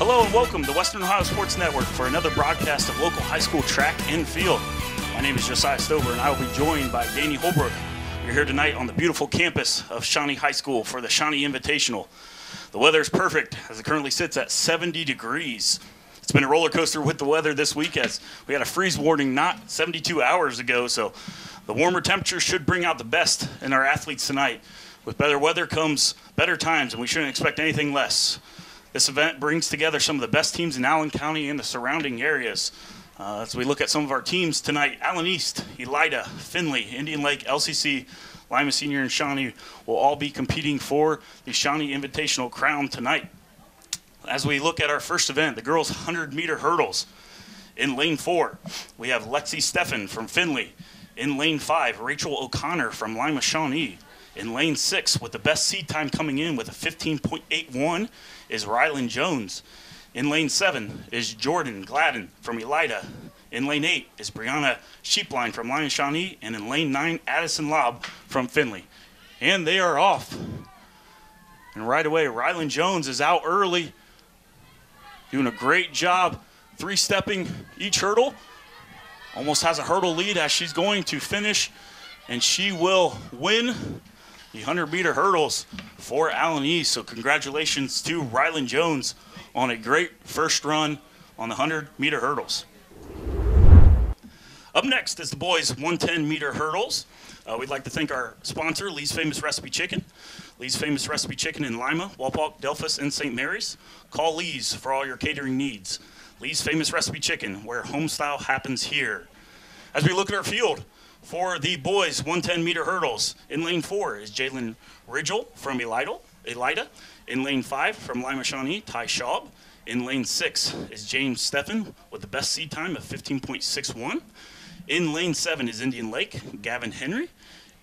Hello and welcome to Western Ohio Sports Network for another broadcast of local high school track and field. My name is Josiah Stover and I will be joined by Danny Holbrook. We're here tonight on the beautiful campus of Shawnee High School for the Shawnee Invitational. The weather is perfect as it currently sits at 70 degrees. It's been a roller coaster with the weather this week as we had a freeze warning not 72 hours ago, so the warmer temperatures should bring out the best in our athletes tonight. With better weather comes better times, and we shouldn't expect anything less. This event brings together some of the best teams in Allen County and the surrounding areas. Uh, as we look at some of our teams tonight, Allen East, Elida, Findlay, Indian Lake, LCC, Lima Senior, and Shawnee will all be competing for the Shawnee Invitational crown tonight. As we look at our first event, the girls' 100 meter hurdles. In lane four, we have Lexi Steffen from Findlay. In lane five, Rachel O'Connor from Lima Shawnee. In lane six, with the best seed time coming in with a 15.81, is Rylan Jones. In lane seven is Jordan Gladden from Elida. In lane eight is Brianna Sheepline from Lima Shawnee. And in lane nine, Addison Lobb from Findlay. And they are off. And right away, Rylan Jones is out early, doing a great job three stepping each hurdle. Almost has a hurdle lead as she's going to finish, and she will win the 100 meter hurdles for Allen East. So, congratulations to Rylan Jones on a great first run on the 100 meter hurdles. Up next is the boys 110 meter hurdles. Uh, we'd like to thank our sponsor, Lee's Famous Recipe Chicken. Lee's Famous Recipe Chicken in Lima, Wapak, Delphos, and St. Mary's. Call Lee's for all your catering needs. Lee's Famous Recipe Chicken, where homestyle happens here. As we look at our field, for the boys 110 meter hurdles, in lane four is Jalen Ridgel from Elida. Elida. In lane five from Lima Shawnee, Ty Schaub. In lane six is James Steffen with the best seed time of 15.61. In lane seven is Indian Lake, Gavin Henry.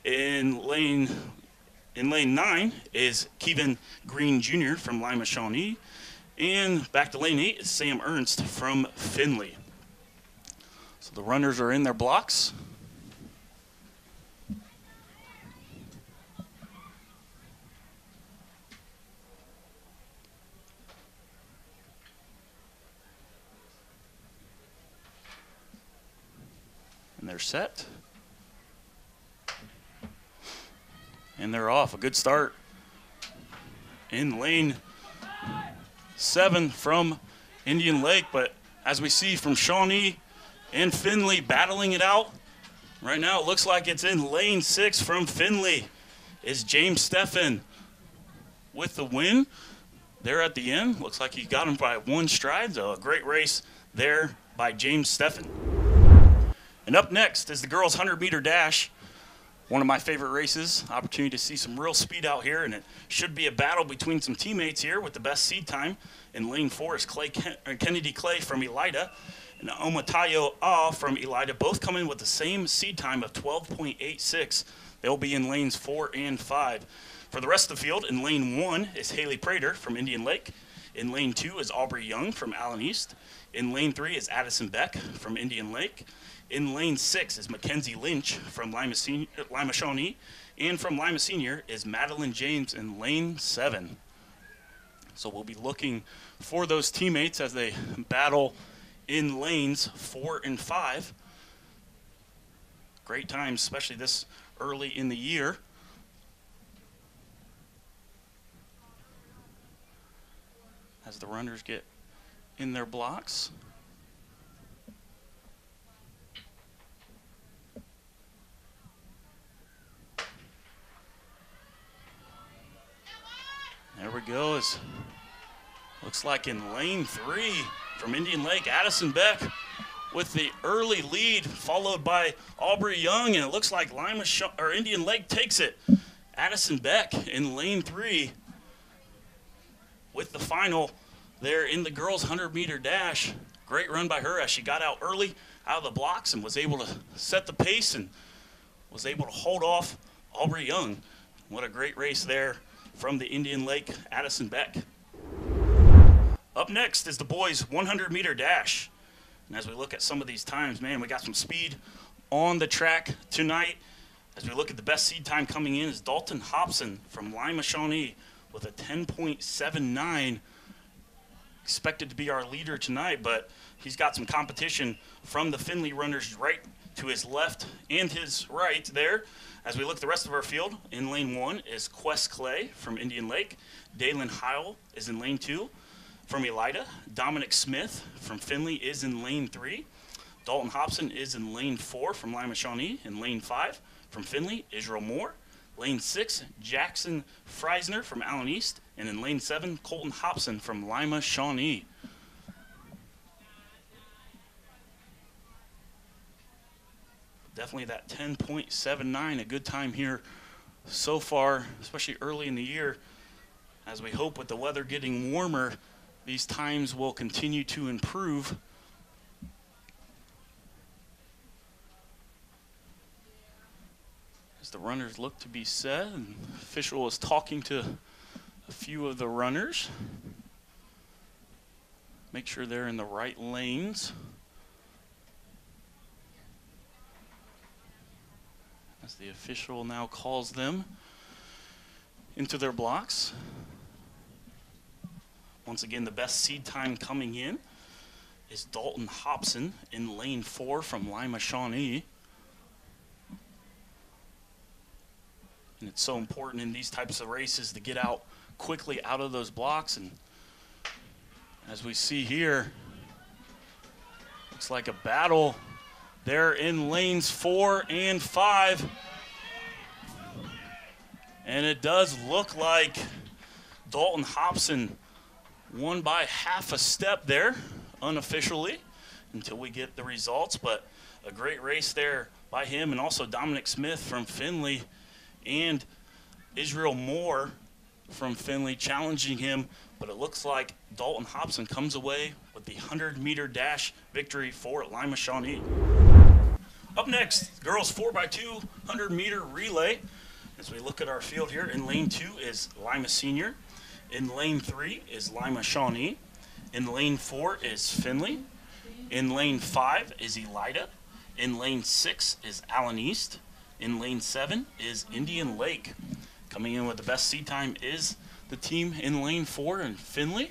In lane in lane nine is Kevin Green Jr. from Lima Shawnee. And back to lane eight is Sam Ernst from Findlay. So the runners are in their blocks. And they're set. And they're off. A good start in lane seven from Indian Lake. But as we see from Shawnee and Findlay battling it out, right now it looks like it's in lane six from Findlay. is James Steffen with the win there at the end. Looks like he got him by one stride. So a great race there by James Steffen. And up next is the girls' 100 meter dash. One of my favorite races. Opportunity to see some real speed out here, and it should be a battle between some teammates here with the best seed time. In lane four is Clay Ken- Kennedy Clay from Elida and Omatayo Ah from Elida, both coming with the same seed time of 12.86. They'll be in lanes four and five. For the rest of the field, in lane one is Haley Prater from Indian Lake. In lane two is Aubrey Young from Allen East. In lane three is Addison Beck from Indian Lake. In lane six is Mackenzie Lynch from Lima, Senior, Lima Shawnee. And from Lima Senior is Madeline James in lane seven. So we'll be looking for those teammates as they battle in lanes four and five. Great times, especially this early in the year. As the runners get in their blocks. There we go. It's, looks like in lane three from Indian Lake, Addison Beck with the early lead, followed by Aubrey Young, and it looks like Lima Sh- or Indian Lake takes it. Addison Beck in lane three with the final there in the girls' 100 meter dash. Great run by her as she got out early out of the blocks and was able to set the pace and was able to hold off Aubrey Young. What a great race there from the Indian Lake Addison Beck. Up next is the boys' 100 meter dash. And as we look at some of these times, man, we got some speed on the track tonight. As we look at the best seed time coming in is Dalton Hobson from Lima Shawnee with a 10.79. expected to be our leader tonight, but he's got some competition from the Findlay runners right to his left and his right there. As we look at the rest of our field, in lane one is Quest Clay from Indian Lake. Dalen Heil is in lane two from Elida. Dominic Smith from Findlay is in lane three. Dalton Hobson is in lane four from Lima Shawnee. In lane five from Findlay, Israel Moore. Lane six, Jackson Freisner from Allen East. And in lane seven, Colton Hobson from Lima Shawnee. Definitely that 10.79, a good time here so far, especially early in the year. As we hope with the weather getting warmer, these times will continue to improve. As the runners look to be set, and official is talking to a few of the runners. Make sure they're in the right lanes. As the official now calls them into their blocks. Once again, the best seed time coming in is Dalton Hobson in lane four from Lima Shawnee. And it's so important in these types of races to get out quickly out of those blocks. And as we see here, looks like a battle there in lanes four and five. And it does look like Dalton Hobson won by half a step there, unofficially, until we get the results. But a great race there by him, and also Dominic Smith from Findlay and Israel Moore from Findlay challenging him. But it looks like Dalton Hobson comes away with the 100 meter dash victory for Lima Shawnee. Up next, girls 4x2 100 meter relay. As we look at our field here, in lane two is Lima Senior. In lane three is Lima Shawnee. In lane four is Findlay. In lane five is Elida. In lane six is Allen East. In lane seven is Indian Lake. Coming in with the best seed time is the team in lane four and Findlay.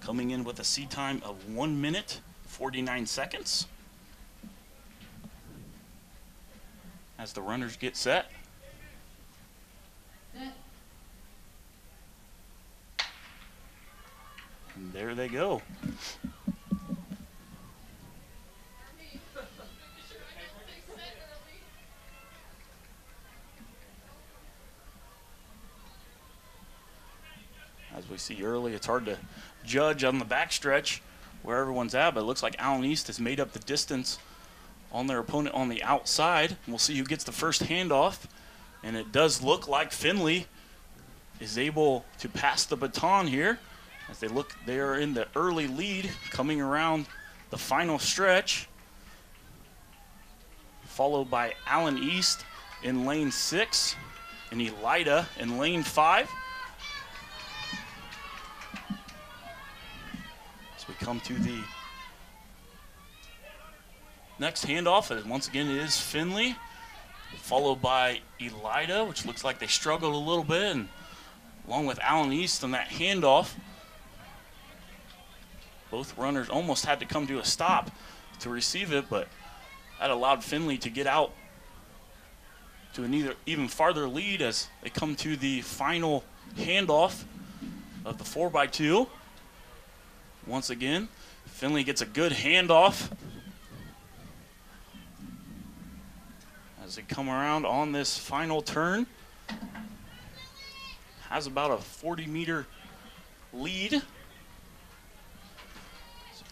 Coming in with a seed time of one minute, 49 seconds. As the runners get set. And there they go. As we see early, it's hard to judge on the backstretch where everyone's at, but it looks like Allen East has made up the distance on their opponent on the outside. We'll see who gets the first handoff. And it does look like Findlay is able to pass the baton here as they look they are in the early lead coming around the final stretch followed by Allen East in lane six and Elida in lane five as we come to the next handoff and once again it is Findlay, followed by Elida which looks like they struggled a little bit and along with Allen East on that handoff both runners almost had to come to a stop to receive it, but that allowed Findlay to get out to an either even farther lead as they come to the final handoff of the 4x2. Once again, Findlay gets a good handoff as they come around on this final turn. Has about a 40 meter lead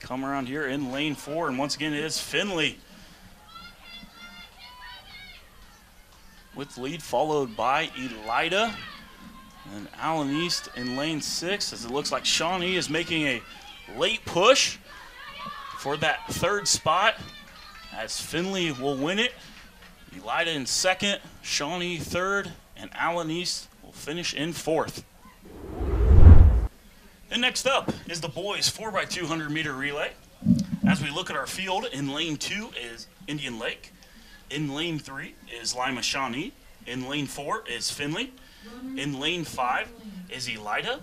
come around here in lane four, and once again it is Findlay. with lead, followed by Elida and Allen East in lane six, as it looks like Shawnee is making a late push for that third spot, as Findlay will win it. Elida in second, Shawnee third, and Allen East will finish in fourth. And next up is the boys 4x200 meter relay. As we look at our field, in lane two is Indian Lake. In lane three is Lima Shawnee. In lane four is Findlay. In lane five is Elida.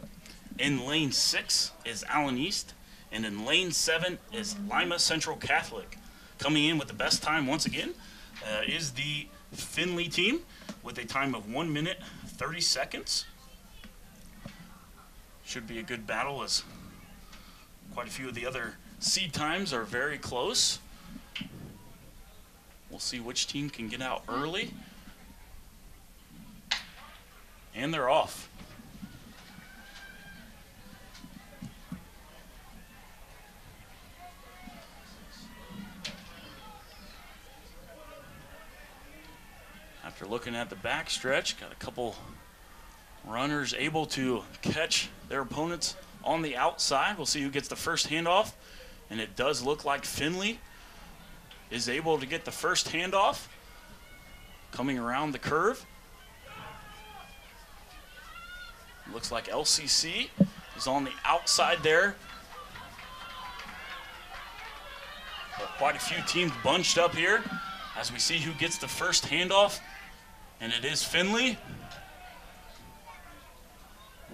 In lane six is Allen East. And in lane seven is Lima Central Catholic. Coming in with the best time once again uh, is the Findlay team with a time of one minute 30 seconds. Should be a good battle as quite a few of the other seed times are very close. We'll see which team can get out early. And they're off. After looking at the backstretch, got a couple runners able to catch their opponents on the outside. We'll see who gets the first handoff. And it does look like Findlay is able to get the first handoff coming around the curve. Looks like LCC is on the outside there. But quite a few teams bunched up here as we see who gets the first handoff. And it is Findlay.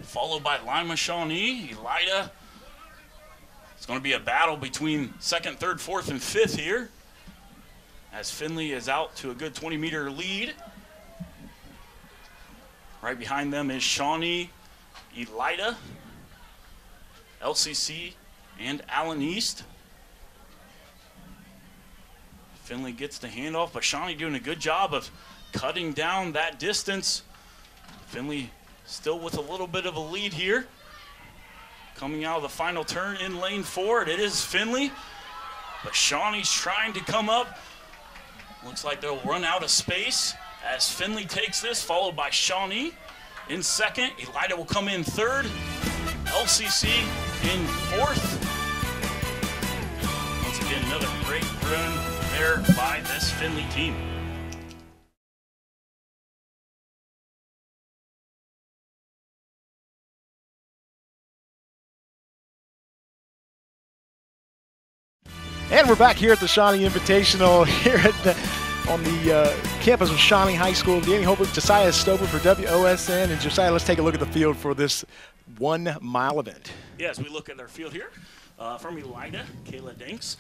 Followed by Lima Shawnee, Elida. It's going to be a battle between second, third, fourth, and fifth here as Findlay is out to a good 20 meter lead. Right behind them is Shawnee, Elida, LCC, and Allen East. Findlay gets the handoff, but Shawnee doing a good job of cutting down that distance. Findlay still with a little bit of a lead here. Coming out of the final turn in lane four, it is Findlay. But Shawnee's trying to come up. Looks like they'll run out of space as Findlay takes this, followed by Shawnee in second. Elida will come in third. LCC in fourth. Once again, another great run there by this Findlay team. And we're back here at the Shawnee Invitational here at the, on the uh, campus of Shawnee High School. Danny Holbrook, Josiah Stover for WOSN. And Josiah, let's take a look at the field for this one mile event. Yeah, as we look at our field here, uh, from Elida, Kayla Danks.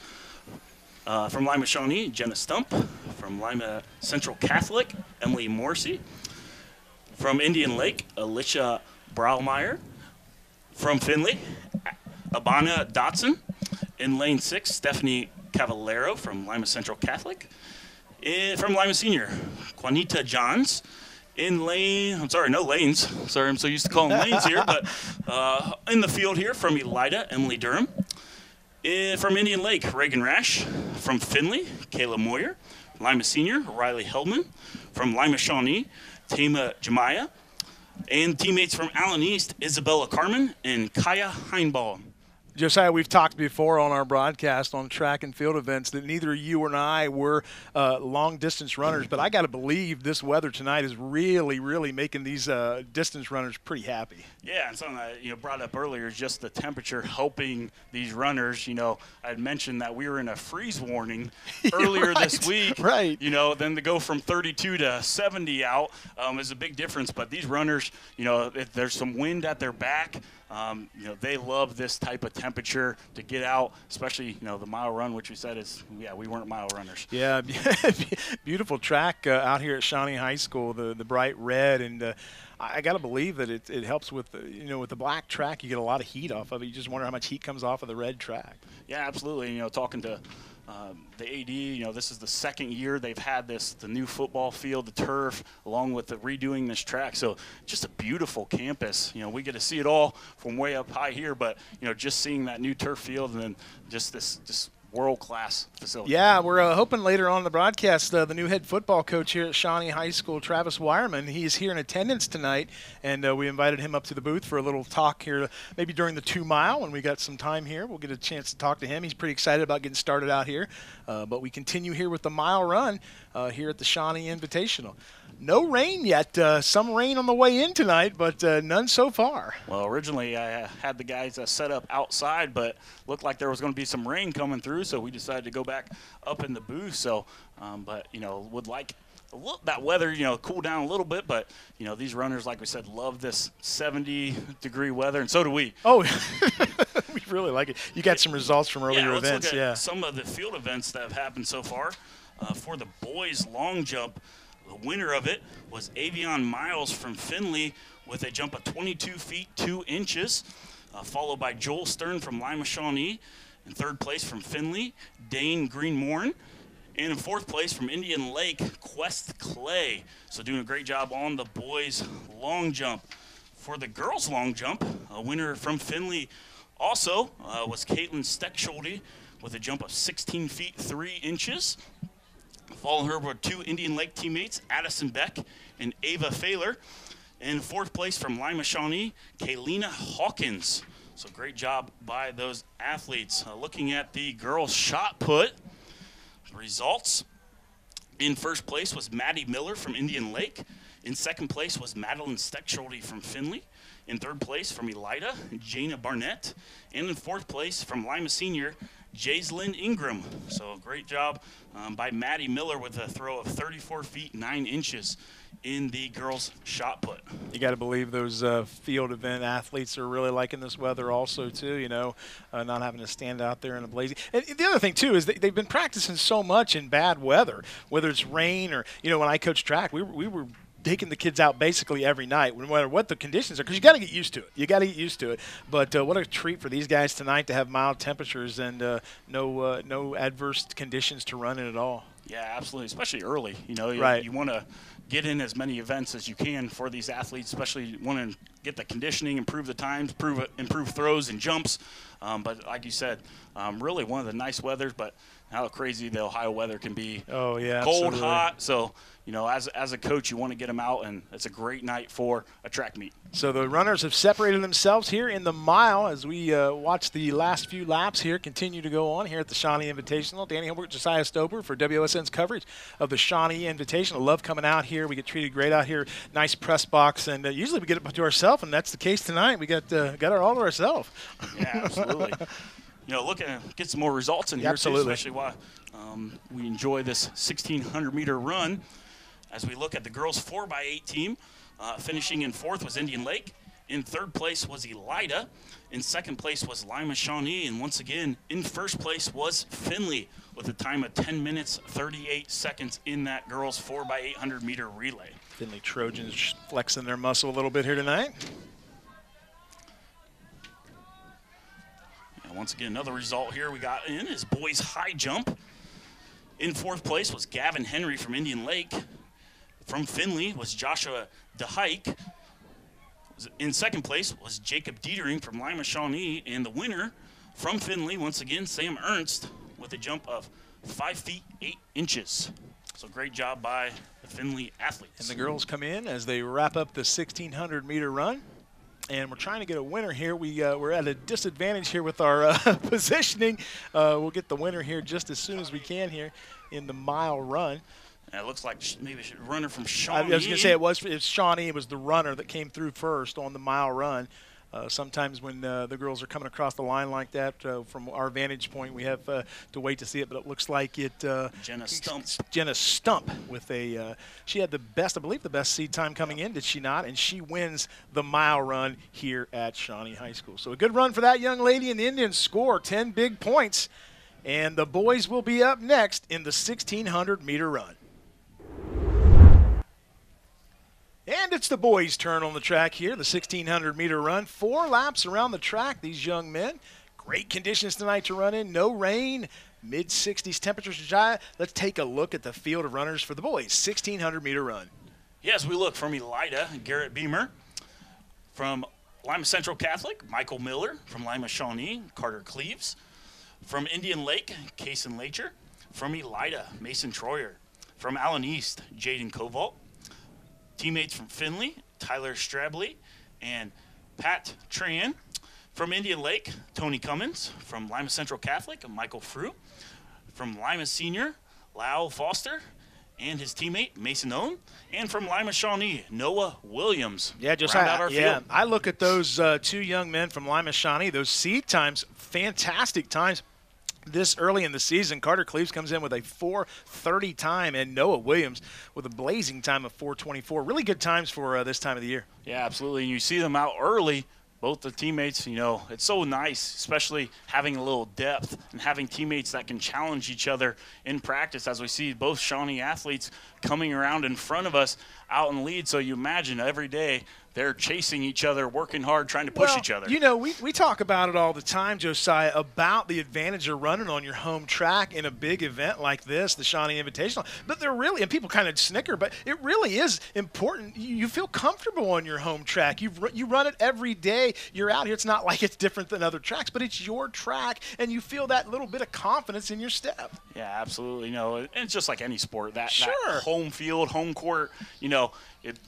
Uh, from Lima Shawnee, Jenna Stump. From Lima Central Catholic, Emily Morrissey. From Indian Lake, Alicia Braumeyer. From Findlay, Abana Dotson. In lane six, Stephanie Cavallero from Lima Central Catholic. In, from Lima Senior, Juanita Johns. In lane, I'm sorry, no lanes. Sorry, I'm so used to calling lanes here, but uh, in the field here from Elida, Emily Durham. In, from Indian Lake, Reagan Rash. From Findlay, Kayla Moyer. Lima Senior, Riley Heldman. From Lima Shawnee, Tama Jemiah. And teammates from Allen East, Isabella Carmen and Kaya Heinball. Josiah, we've talked before on our broadcast on track and field events that neither you or I were uh, long distance runners, but I got to believe this weather tonight is really, really making these uh, distance runners pretty happy. Yeah, and something I you know brought up earlier is just the temperature helping these runners. You know, I had mentioned that we were in a freeze warning earlier right, this week. Right. You know, then to go from 32 to 70 out um, is a big difference. But these runners, you know, if there's some wind at their back. Um, you know, they love this type of temperature to get out, especially, you know, the mile run, which we said is, yeah, we weren't mile runners. Yeah, beautiful track uh, out here at Shawnee High School, the, the bright red. And uh, I got to believe that it, it helps with, you know, with the black track, you get a lot of heat off of it. You just wonder how much heat comes off of the red track. Yeah, absolutely. You know, talking to um, the AD, you know, this is the second year they've had this, the new football field, the turf, along with the redoing this track. So just a beautiful campus. You know, we get to see it all from way up high here, but you know, just seeing that new turf field and then just this, just world class facility. Yeah, we're uh, hoping later on the broadcast, uh, the new head football coach here at Shawnee High School, Travis Wireman, he's here in attendance tonight, and uh, we invited him up to the booth for a little talk here, maybe during the two mile when we got some time here. We'll get a chance to talk to him. He's pretty excited about getting started out here, uh, but we continue here with the mile run uh, here at the Shawnee Invitational. No rain yet. Uh, some rain on the way in tonight, but uh, none so far. Well, originally I had the guys uh, set up outside, but looked like there was going to be some rain coming through, so we decided to go back up in the booth. So, um, but you know, would like little, that weather, you know, cool down a little bit. But you know, these runners, like we said, love this 70 degree weather, and so do we. Oh, we really like it. You got some results from earlier yeah, events. yeah. some of the field events that have happened so far. Uh, for the boys long jump, the winner of it was Avion Miles from Findlay with a jump of 22 feet 2 inches, uh, followed by Joel Stern from Lima Shawnee. In third place from Findlay, Dane Greenmorn. And in fourth place from Indian Lake, Quest Clay. So doing a great job on the boys long jump. For the girls long jump, a winner from Findlay also uh, was Caitlin Steckschulte with a jump of 16 feet 3 inches. Following her were two Indian Lake teammates, Addison Beck and Ava Failer. In fourth place from Lima Shawnee, Kaylina Hawkins. So great job by those athletes. Uh, looking at the girls' shot put results. In first place was Maddie Miller from Indian Lake. In second place was Madeline Steckschulte from Findlay. In third place from Elida, Jana Barnett. And in fourth place from Lima Senior, Jaislyn Ingram. So great job um, by Maddie Miller with a throw of 34 feet 9 inches in the girls' shot put. You got to believe those uh, field event athletes are really liking this weather, also too. You know, uh, not having to stand out there in a blazing. And the other thing too is they, they've been practicing so much in bad weather, whether it's rain or you know when I coached track, we were, we were taking the kids out basically every night, no matter what the conditions are, because you got to get used to it. You got to get used to it. But uh, what a treat for these guys tonight to have mild temperatures and uh, no uh, no adverse conditions to run in at all. Yeah, absolutely, especially early. You know, you, Right. you want to get in as many events as you can for these athletes, especially want to get the conditioning, improve the times, improve improve throws and jumps. Um, but like you said, um, really one of the nice weathers. But how crazy the Ohio weather can be. Oh yeah, cold, absolutely. hot. So you know, as as a coach, you want to get them out, and it's a great night for a track meet. So the runners have separated themselves here in the mile as we uh, watch the last few laps here continue to go on here at the Shawnee Invitational. Danny Holbrook, Josiah Stover for WSN's coverage of the Shawnee Invitational. Love coming out here. We get treated great out here. Nice press box, and uh, usually we get it to ourselves, and that's the case tonight. We got uh, got it all to ourselves. Yeah, absolutely. you know, look at get some more results in Yeah, here absolutely. too, especially why um, we enjoy this 1600 meter run. As we look at the girls 4x8 team, uh, finishing in fourth was Indian Lake. In third place was Elida. In second place was Lima Shawnee. And once again, in first place was Findlay with a time of 10 minutes 38 seconds in that girls 4x800 meter relay. Findlay Trojans flexing their muscle a little bit here tonight. And once again, another result here we got in is boys high jump. In fourth place was Gavin Henry from Indian Lake. From Findlay was Joshua DeHike. In second place was Jacob Dietering from Lima Shawnee. And the winner from Findlay, once again, Sam Ernst with a jump of 5 feet 8 inches. So great job by the Findlay athletes. And the girls come in as they wrap up the 1600 meter run. And we're trying to get a winner here. We, uh, we're at a disadvantage here with our uh, positioning. Uh, we'll get the winner here just as soon as we can here in the mile run. And it looks like maybe a runner from Shawnee. I was going to say it was it's Shawnee. It was the runner that came through first on the mile run. Uh, sometimes when uh, the girls are coming across the line like that, uh, from our vantage point, we have uh, to wait to see it. But it looks like it. Uh, Jenna Stump. Jenna Stump with a. Uh, she had the best, I believe, the best seed time coming in. Did she not? And she wins the mile run here at Shawnee High School. So a good run for that young lady. And the Indians score 10 big points. And the boys will be up next in the 1600 meter run. And it's the boys' turn on the track here, the 1600 meter run. Four laps around the track, these young men. Great conditions tonight to run in. No rain, mid 60s temperatures. Jai, Let's take a look at the field of runners for the boys' 1600 meter run. Yes, we look from Elida, Garrett Beamer. From Lima Central Catholic, Michael Miller. From Lima Shawnee, Carter Cleaves. From Indian Lake, Kason Lacher. From Elida, Mason Troyer. From Allen East, Jaden Kovalt. Teammates from Findlay, Tyler Strabley and Pat Tran. From Indian Lake, Tony Cummins. From Lima Central Catholic, Michael Frew. From Lima Senior, Lau Foster and his teammate Mason Owen, and from Lima Shawnee, Noah Williams. Yeah, just round I, out our yeah. field. I look at those uh, two young men from Lima Shawnee. Those seed times, fantastic times. This early in the season, Carter Cleaves comes in with a 4:30 time, and Noah Williams with a blazing time of 4:24. Really good times for uh, this time of the year. Yeah, absolutely. And you see them out early, both the teammates, you know, it's so nice, especially having a little depth and having teammates that can challenge each other in practice as we see both Shawnee athletes coming around in front of us out in lead. So you imagine every day they're chasing each other, working hard, trying to push well, each other. You know, we, we talk about it all the time, Josiah, about the advantage of running on your home track in a big event like this, the Shawnee Invitational. But they're really, and people kind of snicker, but it really is important. You, feel comfortable on your home track. You you run it every day. You're out here. It's not like it's different than other tracks, but it's your track, and you feel that little bit of confidence in your step. Yeah, absolutely. You know, it's just like any sport. That, sure. that home field, home court. You know, it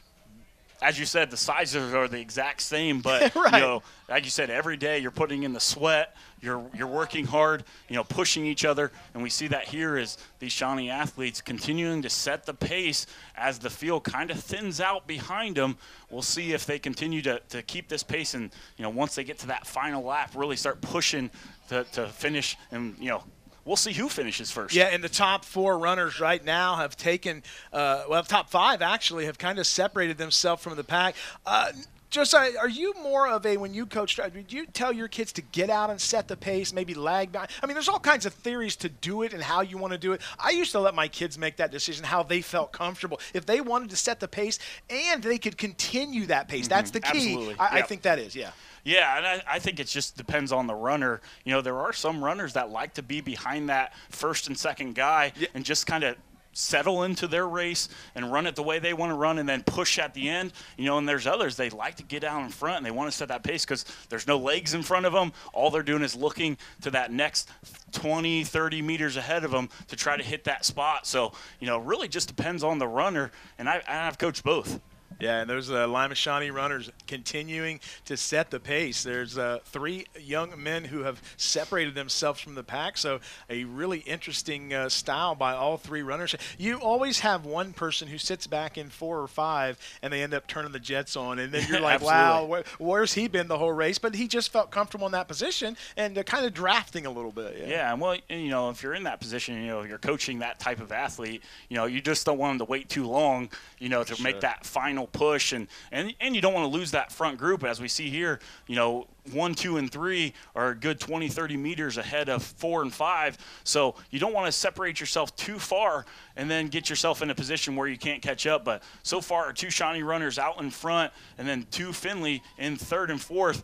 as you said, the sizes are the exact same, but right. you know, like you said, every day you're putting in the sweat, you're you're working hard, you know, pushing each other, and we see that here is these Shawnee athletes continuing to set the pace as the field kind of thins out behind them. We'll see if they continue to, to keep this pace, and you know, once they get to that final lap, really start pushing to, to finish and you know we'll see who finishes first. Yeah, and the top four runners right now have taken, uh, well, top five actually have kind of separated themselves from the pack. Uh, Josiah, are you more of a when you coach? Do you tell your kids to get out and set the pace, maybe lag behind? I mean, there's all kinds of theories to do it and how you want to do it. I used to let my kids make that decision how they felt comfortable. If they wanted to set the pace and they could continue that pace, mm-hmm. that's the key. Absolutely. I, yep. I think that is, yeah. Yeah, and I, I, think it just depends on the runner. You know, there are some runners that like to be behind that first and second guy yeah. and just kind of settle into their race and run it the way they want to run and then push at the end. You know, and there's others they like to get out in front and they want to set that pace because there's no legs in front of them. All they're doing is looking to that next 20, 30 meters ahead of them to try to hit that spot. So, you know, really just depends on the runner. And I, I've coached both. Yeah, and those uh, Lima Shawnee runners continuing to set the pace. There's uh, three young men who have separated themselves from the pack, so a really interesting uh, style by all three runners. You always have one person who sits back in four or five, and they end up turning the jets on, and then you're like, wow, wh- where's he been the whole race? But he just felt comfortable in that position and uh, kind of drafting a little bit. Yeah. yeah, well, you know, if you're in that position, you know, you're coaching that type of athlete, you know, you just don't want him to wait too long, you know, to sure. make that final push and, and and you don't want to lose that front group as we see here you know one two and three are a good 20 30 meters ahead of four and five so you don't want to separate yourself too far and then get yourself in a position where you can't catch up but so far two shawnee runners out in front and then two findlay in third and fourth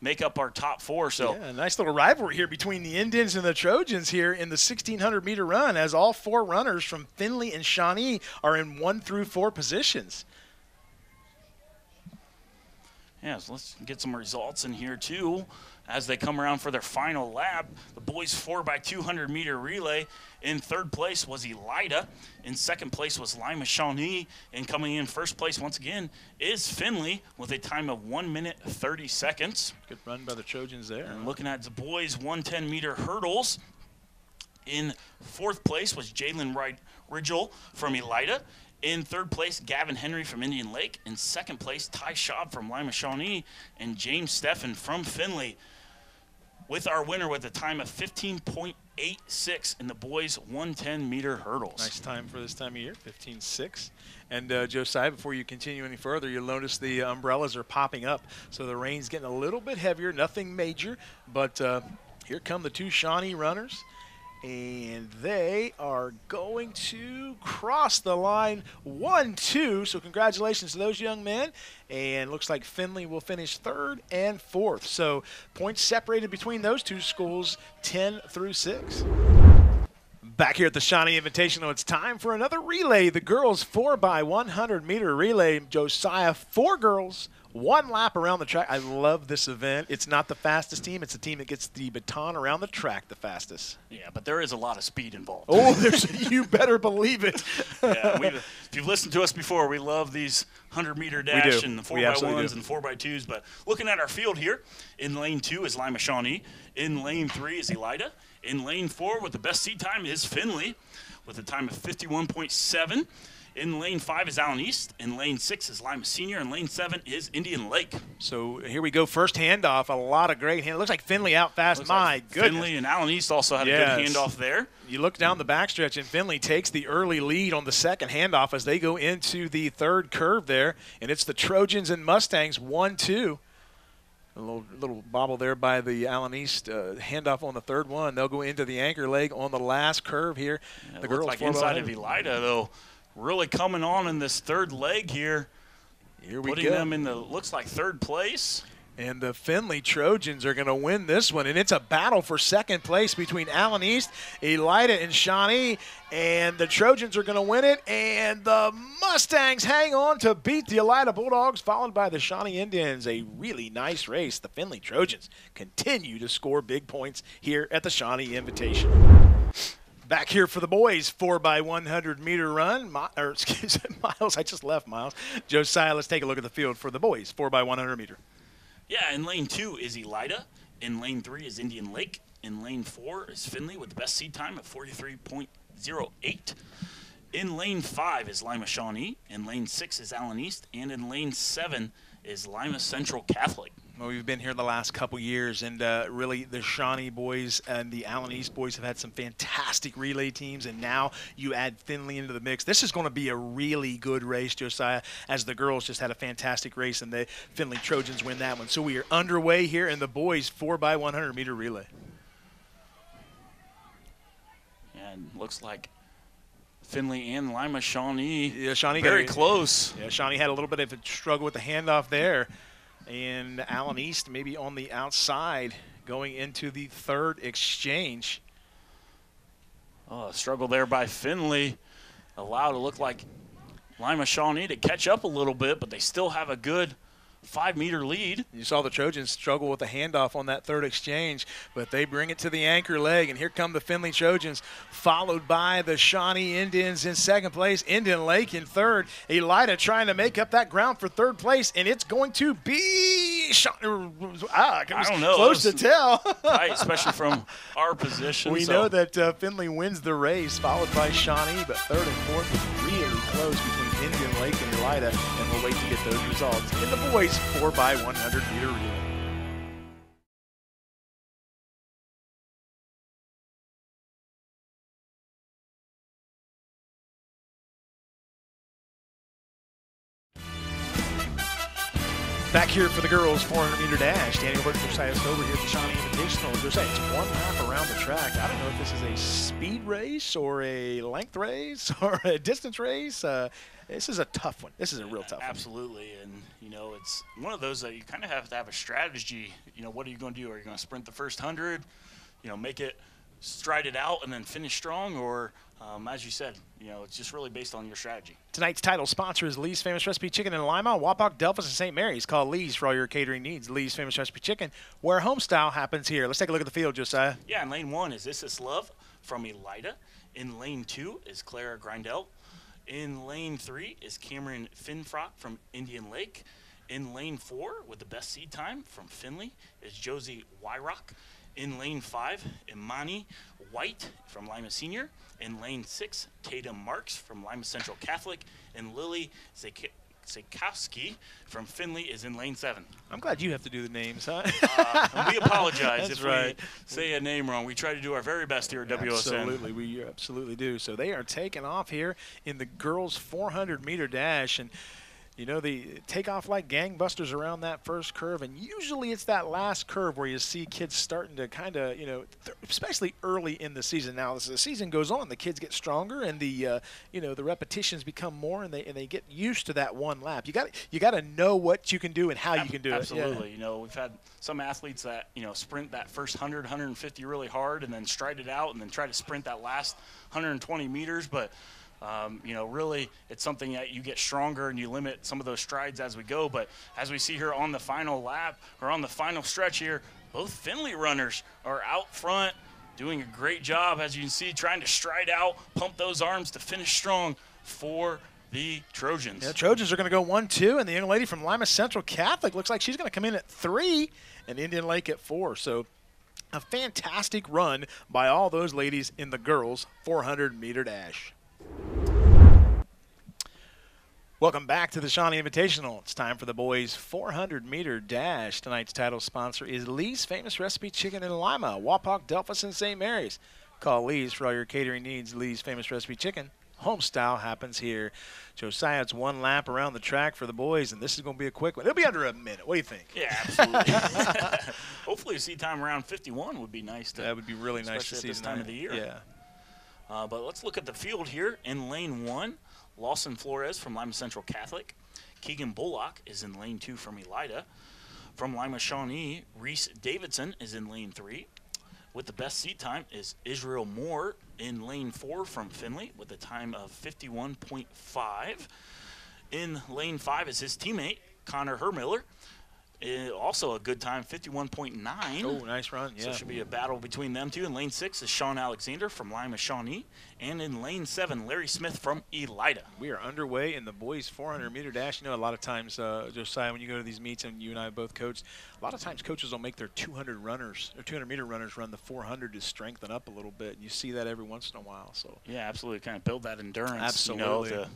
make up our top four. So yeah, nice little rivalry here between the Indians and the Trojans here in the 1600 meter run, as all four runners from Findlay and Shawnee are in one through four positions. Yeah, so let's get some results in here too as they come around for their final lap. The boys 4x200 meter relay. In third place was Elida. In second place was Lima Shawnee. And coming in first place once again is Findlay with a time of 1 minute 30 seconds. Good run by the Trojans there. And looking at the boys 110 meter hurdles. In fourth place was Jalen Wright Ridgel from Elida. In third place, Gavin Henry from Indian Lake. In second place, Ty Schaub from Lima Shawnee. And James Steffen from Findlay. With our winner with a time of 15.86 in the boys 110 meter hurdles. Nice time for this time of year, 15.6. And uh, Josiah, before you continue any further, you'll notice the umbrellas are popping up. So the rain's getting a little bit heavier, nothing major. But uh, here come the two Shawnee runners and they are going to cross the line 1 2. So, congratulations to those young men. And looks like Findlay will finish third and fourth. So, points separated between those two schools 10 through 6. Back here at the Shawnee Invitational, it's time for another relay. The girls 4x100 meter relay. Josiah, four girls, one lap around the track. I love this event. It's not the fastest team. It's the team that gets the baton around the track the fastest. Yeah, but there is a lot of speed involved. Oh, there's you better believe it. yeah, if you've listened to us before, we love these 100 meter dash and the 4 by ones and 4 by 2s But looking at our field here, in lane two is Lima Shawnee. In lane three is Elida. In lane four, with the best seed time, is Findlay with a time of 51.7. In lane five is Allen East. In lane six is Lima Senior. And lane seven is Indian Lake. So here we go. First handoff. A lot of great hand. It looks like Findlay out fast. Looks My like goodness. Findlay and Allen East also had yes. a good handoff there. You look down the backstretch, and Findlay takes the early lead on the second handoff as they go into the third curve there. And it's the Trojans and Mustangs 1 2. A little, little bobble there by the Allen East uh, handoff on the third one. They'll go into the anchor leg on the last curve here. Yeah, the girls like inside of. Elida though, really coming on in this third leg here, Here we putting go. them in the looks like third place. And the Findlay Trojans are going to win this one. And it's a battle for second place between Allen East, Elida, and Shawnee. And the Trojans are going to win it. And the Mustangs hang on to beat the Elida Bulldogs, followed by the Shawnee Indians. A really nice race. The Findlay Trojans continue to score big points here at the Shawnee Invitation. Back here for the boys, 4 by 100 meter run. Mi- or excuse me, Miles, I just left Miles. Josiah, let's take a look at the field for the boys, 4 by 100 meter. Yeah, in lane two is Elida. In lane three is Indian Lake. In lane four is Findlay with the best seed time at 43.08. In lane five is Lima Shawnee. In lane six is Allen East. And in lane seven is Lima Central Catholic. Well, we've been here the last couple years, and uh, really the Shawnee boys and the Allen East boys have had some fantastic relay teams, and now you add Findlay into the mix. This is going to be a really good race, Josiah, as the girls just had a fantastic race, and the Findlay Trojans win that one. So we are underway here in the boys 4 by 100 meter relay. And looks like Findlay and Lima Shawnee Yeah, Shawnee got very close. Yeah, Shawnee had a little bit of a struggle with the handoff there. And Allen East maybe on the outside going into the third exchange. Oh, a struggle there by Findlay. Allowed to look like Lima Shawnee to catch up a little bit, but they still have a good five meter lead. You saw the Trojans struggle with the handoff on that third exchange, but they bring it to the anchor leg, and here come the Findlay Trojans, followed by the Shawnee Indians in second place, Indian Lake in third. Elida trying to make up that ground for third place, and it's going to be Ah, was don't know. Close to tell. Right, especially from our position. we so- know that uh, Findlay wins the race, followed by Shawnee, but third and fourth was really close between Indian And we'll wait to get those results in the boys 4 by 100 meter relay. Here for the girls 400 meter dash. Danny Robert, Josiah Stover here for Shawnee Invitational. Josiah, it's one lap around the track. I don't know if this is a speed race or a length race or a distance race. Uh, this is a tough one. This is a real tough one. Absolutely, and you know it's one of those that you kind of have to have a strategy. You know, what are you going to do? Are you going to sprint the first hundred? You know, make it stride it out and then finish strong, or um, as you said, you know, it's just really based on your strategy. Tonight's title sponsor is Lee's Famous Recipe Chicken in Lima, Wapak, Delphos, and St. Mary's. Call Lee's for all your catering needs. Lee's Famous Recipe Chicken, where home style happens here. Let's take a look at the field, Josiah. Yeah, in lane one is This Is Love from Elida. In lane two is Clara Grindel. In lane three is Cameron Finfrock from Indian Lake. In lane four, with the best seed time from Findlay, is Josie Wyrock. In lane five, Imani White from Lima Senior. In lane six, Tatum Marks from Lima Central Catholic. And Lily Zek- Zekowski from Findlay is in lane seven. I'm glad you have to do the names, huh? Uh, we apologize if right. we say a name wrong. We try to do our very best here at WSN. Absolutely, we absolutely do. So they are taking off here in the girls' 400 meter dash, and you know they take off like gangbusters around that first curve, and usually it's that last curve where you see kids starting to kind of, you know, th- especially early in the season. Now as the season goes on, the kids get stronger, and the uh, you know the repetitions become more, and they and they get used to that one lap. You got you got to know what you can do and how you can do it. Absolutely. it. You know, we've had some athletes that, you know, sprint that first 100, 150 really hard and then stride it out and then try to sprint that last 120 meters. But, um, you know, really it's something that you get stronger and you limit some of those strides as we go. But as we see here on the final lap or on the final stretch here, both Findlay runners are out front doing a great job, as you can see, trying to stride out, pump those arms to finish strong for the Trojans. Yeah, Trojans are going to go one, two, and the young lady from Lima Central Catholic looks like she's going to come in at three, and Indian Lake at four. So, a fantastic run by all those ladies in the girls 400 meter dash. Welcome back to the Shawnee Invitational. It's time for the boys 400 meter dash. Tonight's title sponsor is Lee's Famous Recipe Chicken in Lima, Wapak, Delphos, and St. Mary's. Call Lee's for all your catering needs. Lee's Famous Recipe Chicken, home style happens here. Josiah, it's one lap around the track for the boys, and this is going to be a quick one. It'll be under a minute. What do you think? Yeah, absolutely. Hopefully, a seed time around 51 would be nice. To, that would be really nice to see this time of the year. Yeah. Uh, but let's look at the field here in lane one. Lawson Flores from Lima Central Catholic. Keegan Bullock is in lane two from Elida. From Lima Shawnee, Reese Davidson is in lane three. With the best seed time is Israel Moore in lane four from Findlay with a time of 51.5. In lane five is his teammate, Connor Hermiller also a good time, 51.9. Oh, nice run, yeah. So it should be a battle between them two. In lane six is Sean Alexander from Lima Shawnee. And in lane seven, Larry Smith from Elida. We are underway in the boys 400 meter dash. You know, a lot of times, uh, Josiah, when you go to these meets and you and I both coached, a lot of times coaches will make their 200 runners, or 200 meter runners run the 400 to strengthen up a little bit. And you see that every once in a while. So Yeah, absolutely. Kind of build that endurance. Absolutely. You know,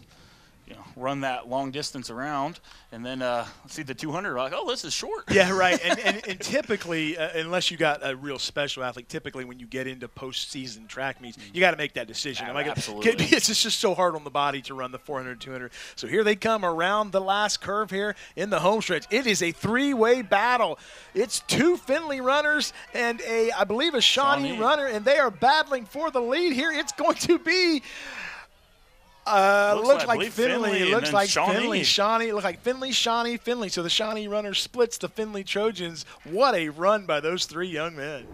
you know, run that long distance around, and then uh, see the 200. Like, oh, this is short. Yeah, right. And, and, and typically, uh, unless you got a real special athlete, typically when you get into postseason track meets, you got to make that decision. I gonna, Absolutely. It's just so hard on the body to run the 400, 200. So here they come around the last curve here in the home stretch. It is a three-way battle. It's two Findlay runners and a, I believe, a Shawnee, Shawnee. runner, and they are battling for the lead here. It's going to be. Uh, Looks looks, like- like, Findlay. Findlay It looks like Shawnee. Findlay. Shawnee. It looks like Findlay, Shawnee, Findlay. So the Shawnee runner splits the Findlay Trojans. What a run by those three young men.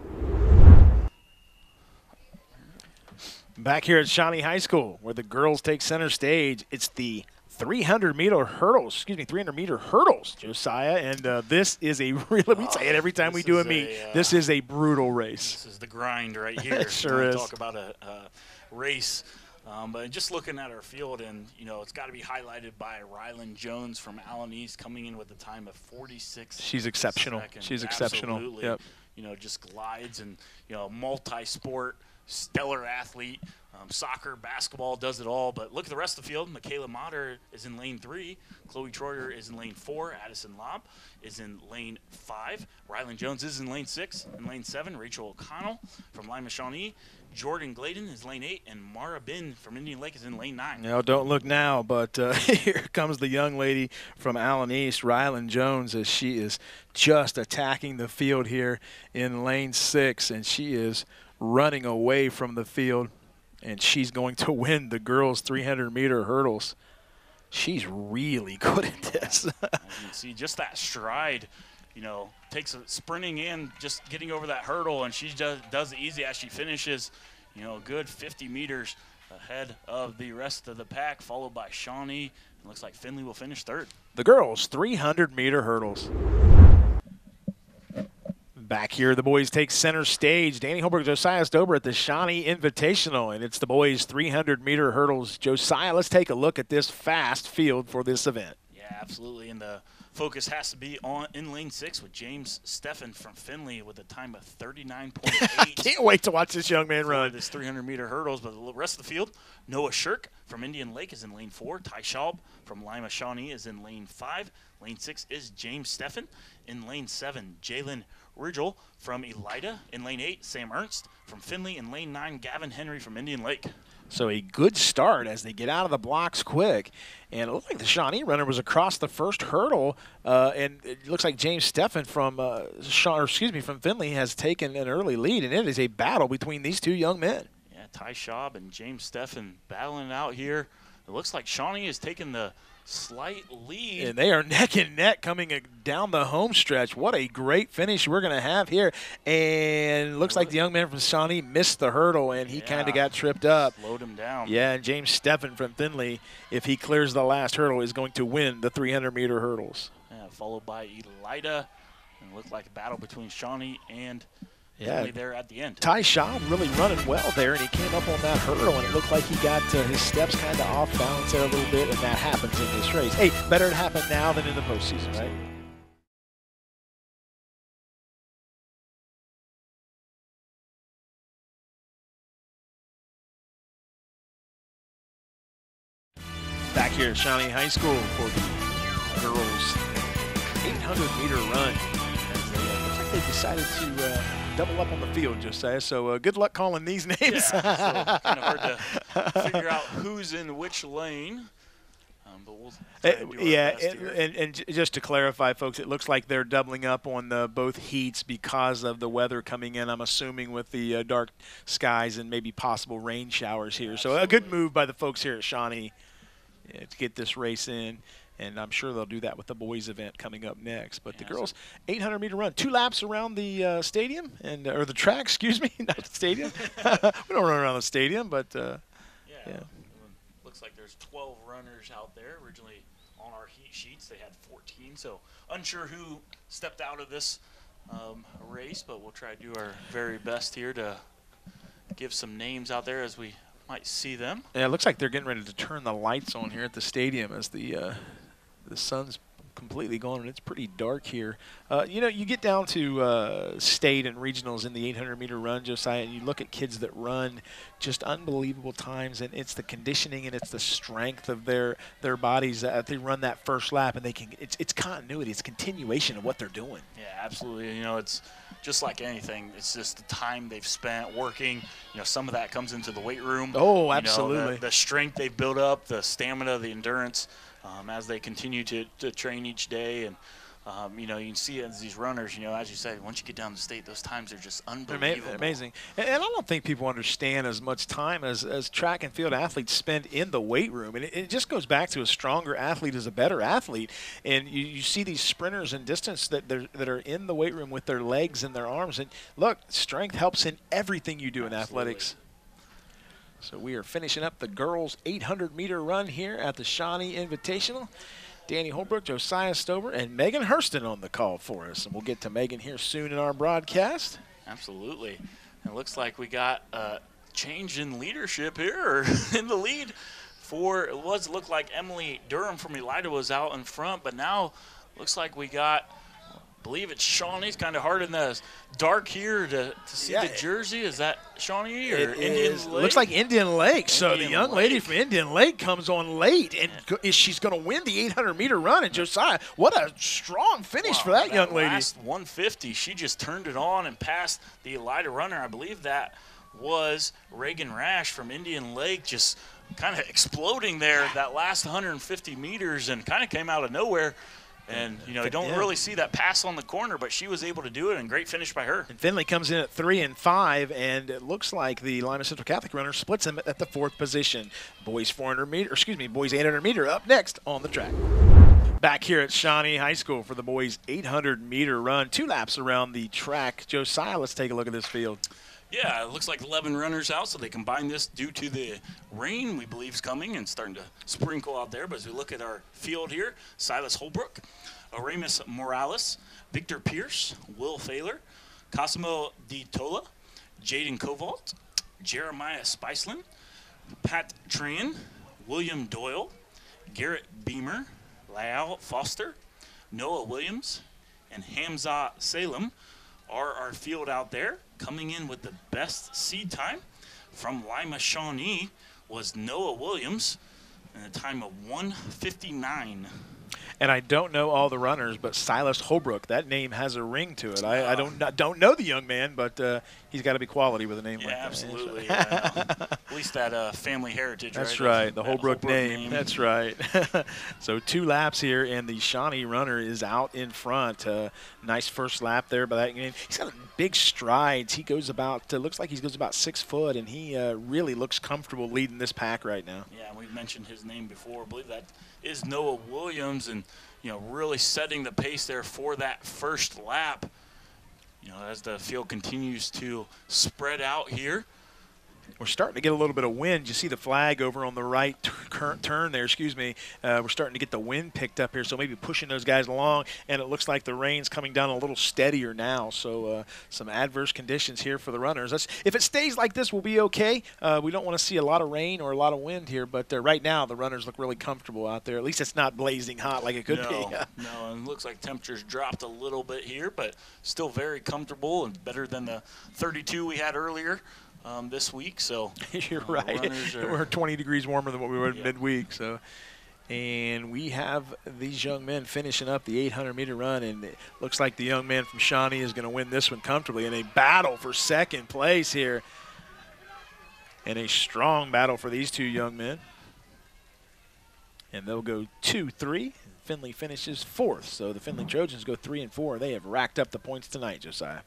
Back here at Shawnee High School, where the girls take center stage, it's the 300 meter hurdles. Excuse me, 300 meter hurdles, Josiah. And uh, this is a really, we say it every time we do a meet. a, uh, this is a brutal race. This is the grind right here. It sure we is. Talk about a, a race. Um, but just looking at our field, and you know, it's got to be highlighted by Rylan Jones from Allen East coming in with a time of 46. She's exceptional. seconds. She's exceptional. Absolutely. Yep. You know, just glides and you know, multi-sport, stellar athlete. Um, soccer, basketball, does it all. But look at the rest of the field. Michaela Motter is in lane three. Chloe Troyer is in lane four. Addison Lobb is in lane five. Rylan Jones is in lane six. In lane seven, Rachel O'Connell from Lima Shawnee. Jordan Gladen is lane eight. And Mara Bin from Indian Lake is in lane nine. No, don't look now, but uh, here comes the young lady from Allen East, Rylan Jones, as she is just attacking the field here in lane six, and she is running away from the field, and she's going to win the girls' 300 meter hurdles. She's really good at this. You can see, just that stride, you know, takes a sprinting in, just getting over that hurdle, and she does, does it easy as she finishes, you know, a good 50 meters ahead of the rest of the pack, followed by Shawnee. It looks like Findlay will finish third. the girls' 300 meter hurdles. Back here, the boys take center stage. Danny Holbrook, Josiah Stover at the Shawnee Invitational, and it's the boys' 300 meter hurdles. Josiah, let's take a look at this fast field for this event. Yeah, absolutely. And the focus has to be on in lane six with James Steffen from Findlay with a time of 39.8. Can't wait to watch this young man run. this 300 meter hurdles. But the rest of the field, Noah Shirk from Indian Lake is in lane four. Ty Schaub from Lima Shawnee is in lane five. Lane six is James Steffen. In lane seven, Jalen Rigel from Elida. In lane eight, Sam Ernst from Findlay. In lane nine, Gavin Henry from Indian Lake. So a good start as they get out of the blocks quick. And it looked like the Shawnee runner was across the first hurdle, uh, and it looks like James Steffen from uh, or excuse me from Findlay has taken an early lead, and it is a battle between these two young men. Yeah, Ty Schaub and James Steffen battling out here. It looks like Shawnee has taken the slight lead. And they are neck and neck coming down the home stretch. What a great finish we're going to have here. And looks like the young man from Shawnee missed the hurdle, and he Yeah. kind of got tripped up. Slowed him down. Yeah, and James Steffen from Findlay, if he clears the last hurdle, is going to win the 300 meter hurdles. Yeah, followed by Elida. And it looked like a battle between Shawnee and Yeah. Findlay there at the end. Ty Schaub really running well there, and he came up on that hurdle, and it looked like he got uh, his steps kind of off balance there a little bit, and that happens in this race. Hey, better it happen now than in the postseason, right? Back here at Shawnee High School for the girls' 800 meter run. They, looks like they decided to uh, double up on the field, just Josiah. So uh, good luck calling these names. Yeah, so kind of hard to figure out who's in which lane. Um, but we'll uh, yeah, and, and, and, just to clarify, folks, it looks like they're doubling up on the both heats because of the weather coming in. I'm assuming with the uh, dark skies and maybe possible rain showers here. so a good move by the folks here at Shawnee yeah, to get this race in. And I'm sure they'll do that with the boys' event coming up next. But yeah, the girls, 800 meter run, two laps around the uh, stadium and or the track, excuse me, not the stadium. we don't run around the stadium, but uh, yeah. yeah looks like there's 12 runners out there. Originally on our heat sheets, they had 14. So unsure who stepped out of this um, race, but we'll try to do our very best here to give some names out there as we might see them. Yeah, it looks like they're getting ready to turn the lights on here at the stadium as the uh, the sun's completely gone, and it's pretty dark here. Uh, you know, you get down to uh, state and regionals in the 800 meter run, Josiah, and you look at kids that run just unbelievable times, and it's the conditioning and it's the strength of their their bodies that they run that first lap, and they can. It's it's continuity, it's continuation of what they're doing. Yeah, absolutely. You know, it's just like anything. It's just the time they've spent working. You know, some of that comes into the weight room. Oh, absolutely. You know, the, the strength they've built up, the stamina, the endurance um, as they continue to, to train each day. And, um, you know, you can see as these runners, you know, as you said, once you get down the state, those times are just unbelievable. They're amazing. And, and I don't think people understand as much time as, as track and field athletes spend in the weight room. And it, it just goes back to a stronger athlete is a better athlete. And you, you see these sprinters in distance that, that are in the weight room with their legs and their arms. And look, strength helps in everything you do Absolutely. in athletics. So we are finishing up the girls' 800 meter run here at the Shawnee Invitational. Danny Holbrook, Josiah Stover, and Megan Hurston on the call for us. And we'll get to Megan here soon in our broadcast. Absolutely. It looks like we got a change in leadership here, in the lead for it was looked like Emily Durham from Elida was out in front, but now looks like we got believe it's Shawnee's kind of hard in the dark here to, to see yeah, the jersey. Is that Shawnee or Indian is, Lake? Looks like Indian Lake. Indian so the young Lake. lady from Indian Lake comes on late, and yeah. she's going to win the 800 meter run. And Josiah, what a strong finish wow, for that, that young lady. Last 150, she just turned it on and passed the Elida runner. I believe that was Reagan Rash from Indian Lake just kind of exploding there that last 150 meters and kind of came out of nowhere. And you know, you don't yeah. really see that pass on the corner, but she was able to do it, and great finish by her. And Findlay comes in at three and five, and it looks like the Lima Central Catholic runner splits him at the fourth position. Boys 400 meter, excuse me, boys 800 meter up next on the track. Back here at Shawnee High School for the boys 800 meter run, two laps around the track. Josiah, let's take a look at this field. Yeah, it looks like 11 runners out, so they combine this due to the rain we believe is coming and starting to sprinkle out there. But as we look at our field here, Silas Holbrook, Aramis Morales, Victor Pierce, Will Thaler, Cosimo Di Tola, Jaden Kovalt, Jeremiah Spiceland, Pat Tran, William Doyle, Garrett Beamer, Lyle Foster, Noah Williams, and Hamza Salem are our field out there. Coming in with the best seed time from Lima Shawnee was Noah Williams in a time of 159. And I don't know all the runners, but Silas Holbrook, that name has a ring to it. I, I don't don't know the young man, but uh, he's got to be quality with a name yeah, like absolutely, that. Absolutely. Yeah, At least that uh, family heritage. That's right. right. The Holbrook, Holbrook name. name. That's right. so two laps here, and the Shawnee runner is out in front. Uh, nice first lap there by that game. He's got big strides. He goes about uh, looks like he goes about six foot, and he uh, really looks comfortable leading this pack right now. Yeah, we've mentioned his name before. I believe that is Noah Williams, and you know really setting the pace there for that first lap. You know, as the field continues to spread out here we're starting to get a little bit of wind. You see the flag over on the right current turn there, excuse me. Uh, we're starting to get the wind picked up here, so maybe pushing those guys along, and it looks like the rain's coming down a little steadier now. So uh, some adverse conditions here for the runners. That's, if it stays like this, we'll be okay. Uh, we don't want to see a lot of rain or a lot of wind here, but uh, right now the runners look really comfortable out there. At least it's not blazing hot like it could no, be. no, and it looks like temperatures dropped a little bit here, but still very comfortable and better than the 32 we had earlier um, this week. So you're uh, right. We're 20 degrees warmer than what we were yeah. midweek. So. And we have these young men finishing up the 800 meter run, and it looks like the young man from Shawnee is going to win this one comfortably in a battle for second place here. And a strong battle for these two young men. And they'll go 2 3. Findlay finishes fourth. So the Findlay Trojans go 3 and 4. They have racked up the points tonight, Josiah.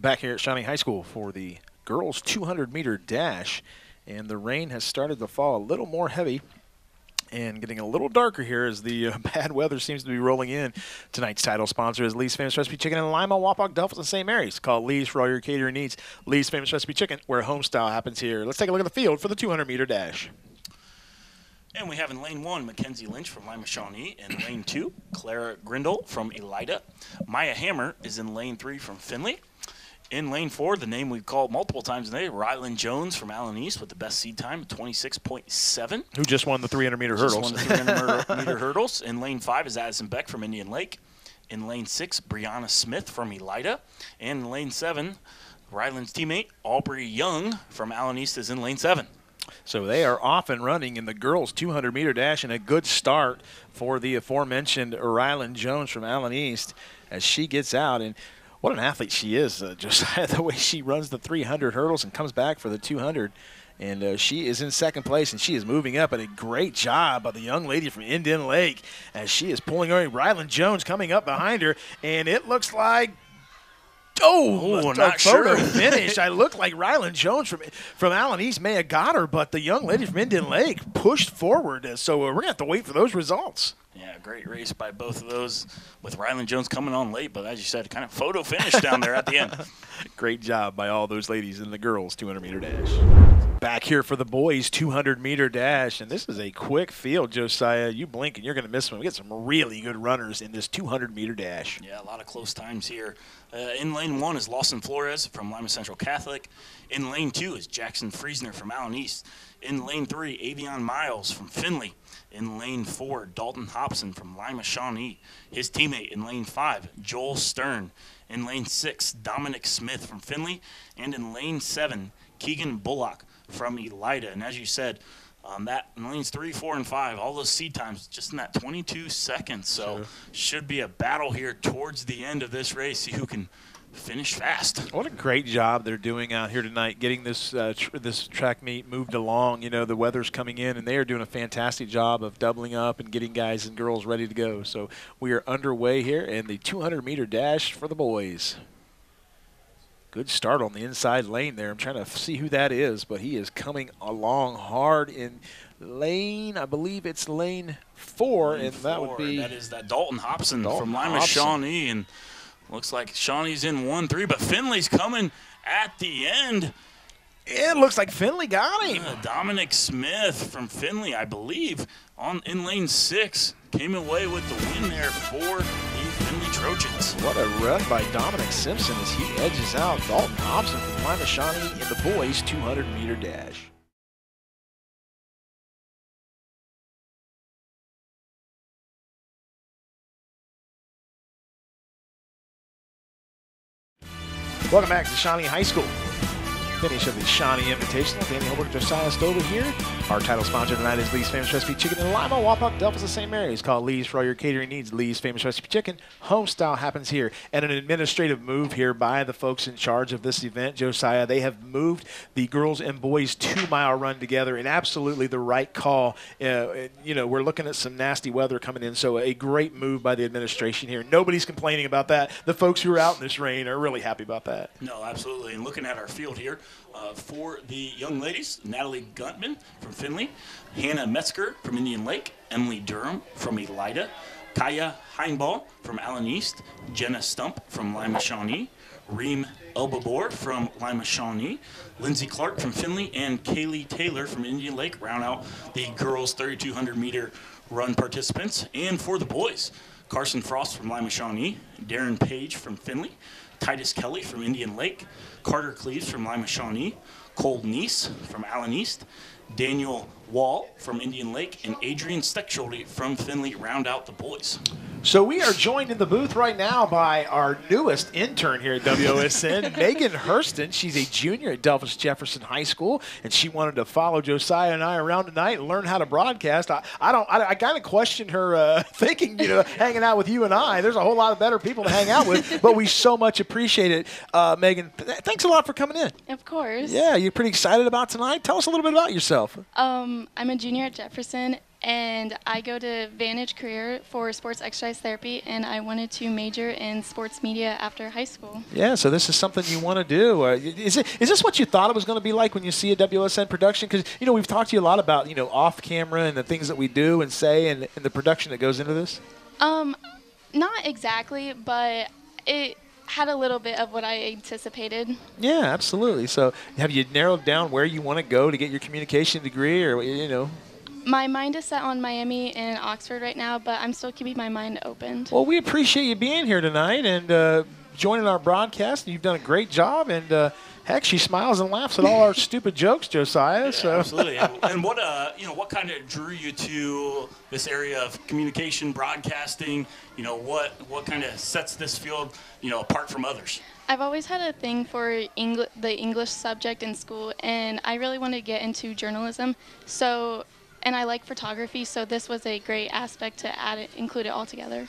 Back here at Shawnee High School for the girls 200 meter dash. And the rain has started to fall a little more heavy and getting a little darker here as the uh, bad weather seems to be rolling in. Tonight's title sponsor is Lee's Famous Recipe Chicken in Lima, Wapak, Delphos, and St. Mary's. Call Lee's for all your catering needs. Lee's Famous Recipe Chicken, where home style happens here. Let's take a look at the field for the 200 meter dash. And we have in lane one, Mackenzie Lynch from Lima Shawnee. In lane two, Clara Grindle from Elida. Maya Hammer is in lane three from Findlay. In lane four, the name we've called multiple times today, Ryland Jones from Allen East with the best seed time, 26.7. Who just won the 300 meter Just hurdles. won the 300 meter hurdles. In lane five is Addison Beck from Indian Lake. In lane six, Brianna Smith from Elida. And in lane seven, Ryland's teammate, Aubrey Young from Allen East is in lane seven. So they are off and running in the girls 200 meter dash and a good start for the aforementioned Ryland Jones from Allen East as she gets out and what an athlete she is, uh, just the way she runs the 300 hurdles and comes back for the 200. And uh, she is in second place, and she is moving up. And a great job by the young lady from Indian Lake as she is pulling her. Ryland Jones coming up behind her, and it looks like Oh, Oh, a not sure. finish. I look like Ryland Jones from from Allen East may have got her, but the young lady from Indian Lake pushed forward. So uh, we're gonna have to wait for those results. Yeah, great race by both of those with Ryland Jones coming on late, but as you said, kind of photo finish down there at the end. Great job by all those ladies and the girls 200 meter dash. Back here for the boys 200 meter dash, and this is a quick field, Josiah. You blink and you're gonna miss one. We get some really good runners in this 200 meter dash. Yeah, a lot of close times here. Uh, in lane one is Lawson Flores from Lima Central Catholic. In lane two is Jackson Friesner from Allen East. In lane three, Avion Miles from Findlay. In lane four, Dalton Hobson from Lima Shawnee. His teammate in lane five, Joel Stern. In lane six, Dominic Smith from Findlay. And in lane seven, Keegan Bullock from Elida. And as you said, um, that in lanes three, four, and five, all those seed times just in that 22 seconds. So should be a battle here towards the end of this race. See who can finish fast. What a great job they're doing out here tonight, getting this uh, tr- this track meet moved along. You know, the weather's coming in, and they are doing a fantastic job of doubling up and getting guys and girls ready to go. So we are underway here, and the 200 meter dash for the boys. Good start on the inside lane there. I'm trying to see who that is, but he is coming along hard in lane. I believe it's lane four, Lane and that would four, be that is that Dalton Hobson Dalton from Lima Hobson. Shawnee, and looks like Shawnee's in one three, but Findlay's coming at the end. it looks like Findlay got him. Uh, Dominic Smith from Findlay, I believe, on in lane six, came away with the win there for the Findlay Trojans. What a run by Dominic Simpson as he edges out Dalton Hobson from Lima Shawnee in the boys 200 meter dash. Welcome back to Shawnee High School. Finish of the Shawnee Invitational. Danny Holbrook, Josiah Stover here. Our title sponsor tonight is Lee's Famous Recipe Chicken in Lima, Wapak, Delphos, and St. Mary's. Call Lee's for all your catering needs. Lee's Famous Recipe Chicken. Home style happens here. And an administrative move here by the folks in charge of this event, Josiah. They have moved the girls and boys two mile run together, and absolutely the right call. Uh, you know, we're looking at some nasty weather coming in, so a great move by the administration here. Nobody's complaining about that. The folks who are out in this rain are really happy about that. No, absolutely. And looking at our field here, uh, for the young ladies, Natalie Gutman from Findlay, Hannah Metzger from Indian Lake, Emily Durham from Elida, Kaya Heinball from Allen East, Jenna Stump from Lima Shawnee, Reem Elbabor from Lima Shawnee, Lindsay Clark from Findlay, and Kaylee Taylor from Indian Lake round out the girls' 3,200 meter run participants. And for the boys, Carson Frost from Lima Shawnee, Darren Page from Findlay, Titus Kelly from Indian Lake, Carter Cleves from Lima Shawnee, Cole Neese from Allen East, Daniel Wall from Indian Lake, and Adrian Steckschulte from Findlay round out the boys. So we are joined in the booth right now by our newest intern here at WOSN, Megan Hurston. She's a junior at Delphos Jefferson High School, and she wanted to follow Josiah and I around tonight and learn how to broadcast. I, I don't. I, I kind of question her uh, thinking, you know, hanging out with you and I. There's a whole lot of better people to hang out with, but we so much appreciate it, uh, Megan. Th- thanks a lot for coming in. Of course. Yeah, you're pretty excited about tonight. Tell us a little bit about yourself. Um, I'm a junior at Jefferson, and I go to Vantage Career for sports exercise therapy, and I wanted to major in sports media after high school. Yeah, so this is something you want to do. Uh, is it is this what you thought it was going to be like when you see a WSN production? Because you know we've talked to you a lot about you know off camera and the things that we do and say and, and the production that goes into this. Um, not exactly, but it had a little bit of what I anticipated. Yeah, absolutely. So have you narrowed down where you want to go to get your communication degree, or you know? My mind is set on Miami and Oxford right now, but I'm still keeping my mind open. Well, we appreciate you being here tonight and uh, joining our broadcast. You've done a great job, and uh, heck, she smiles and laughs at all our stupid jokes, Josiah. Yeah, so absolutely. And, and what uh, you know, what kind of drew you to this area of communication, broadcasting? You know, what what kind of sets this field, you know, apart from others? I've always had a thing for Engl- the English subject in school, and I really wanted to get into journalism. So, and I like photography, so this was a great aspect to add it, include it all together.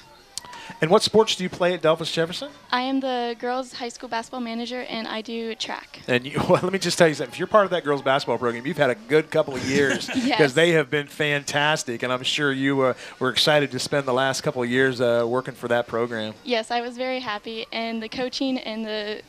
And what sports do you play at Delphos Jefferson? I am the girls' high school basketball manager, and I do track. And you, well, let me just tell you something. If you're part of that girls' basketball program, you've had a good couple of years because Yes. they have been fantastic. And I'm sure you uh, were excited to spend the last couple of years uh, working for that program. Yes, I was very happy, and the coaching and the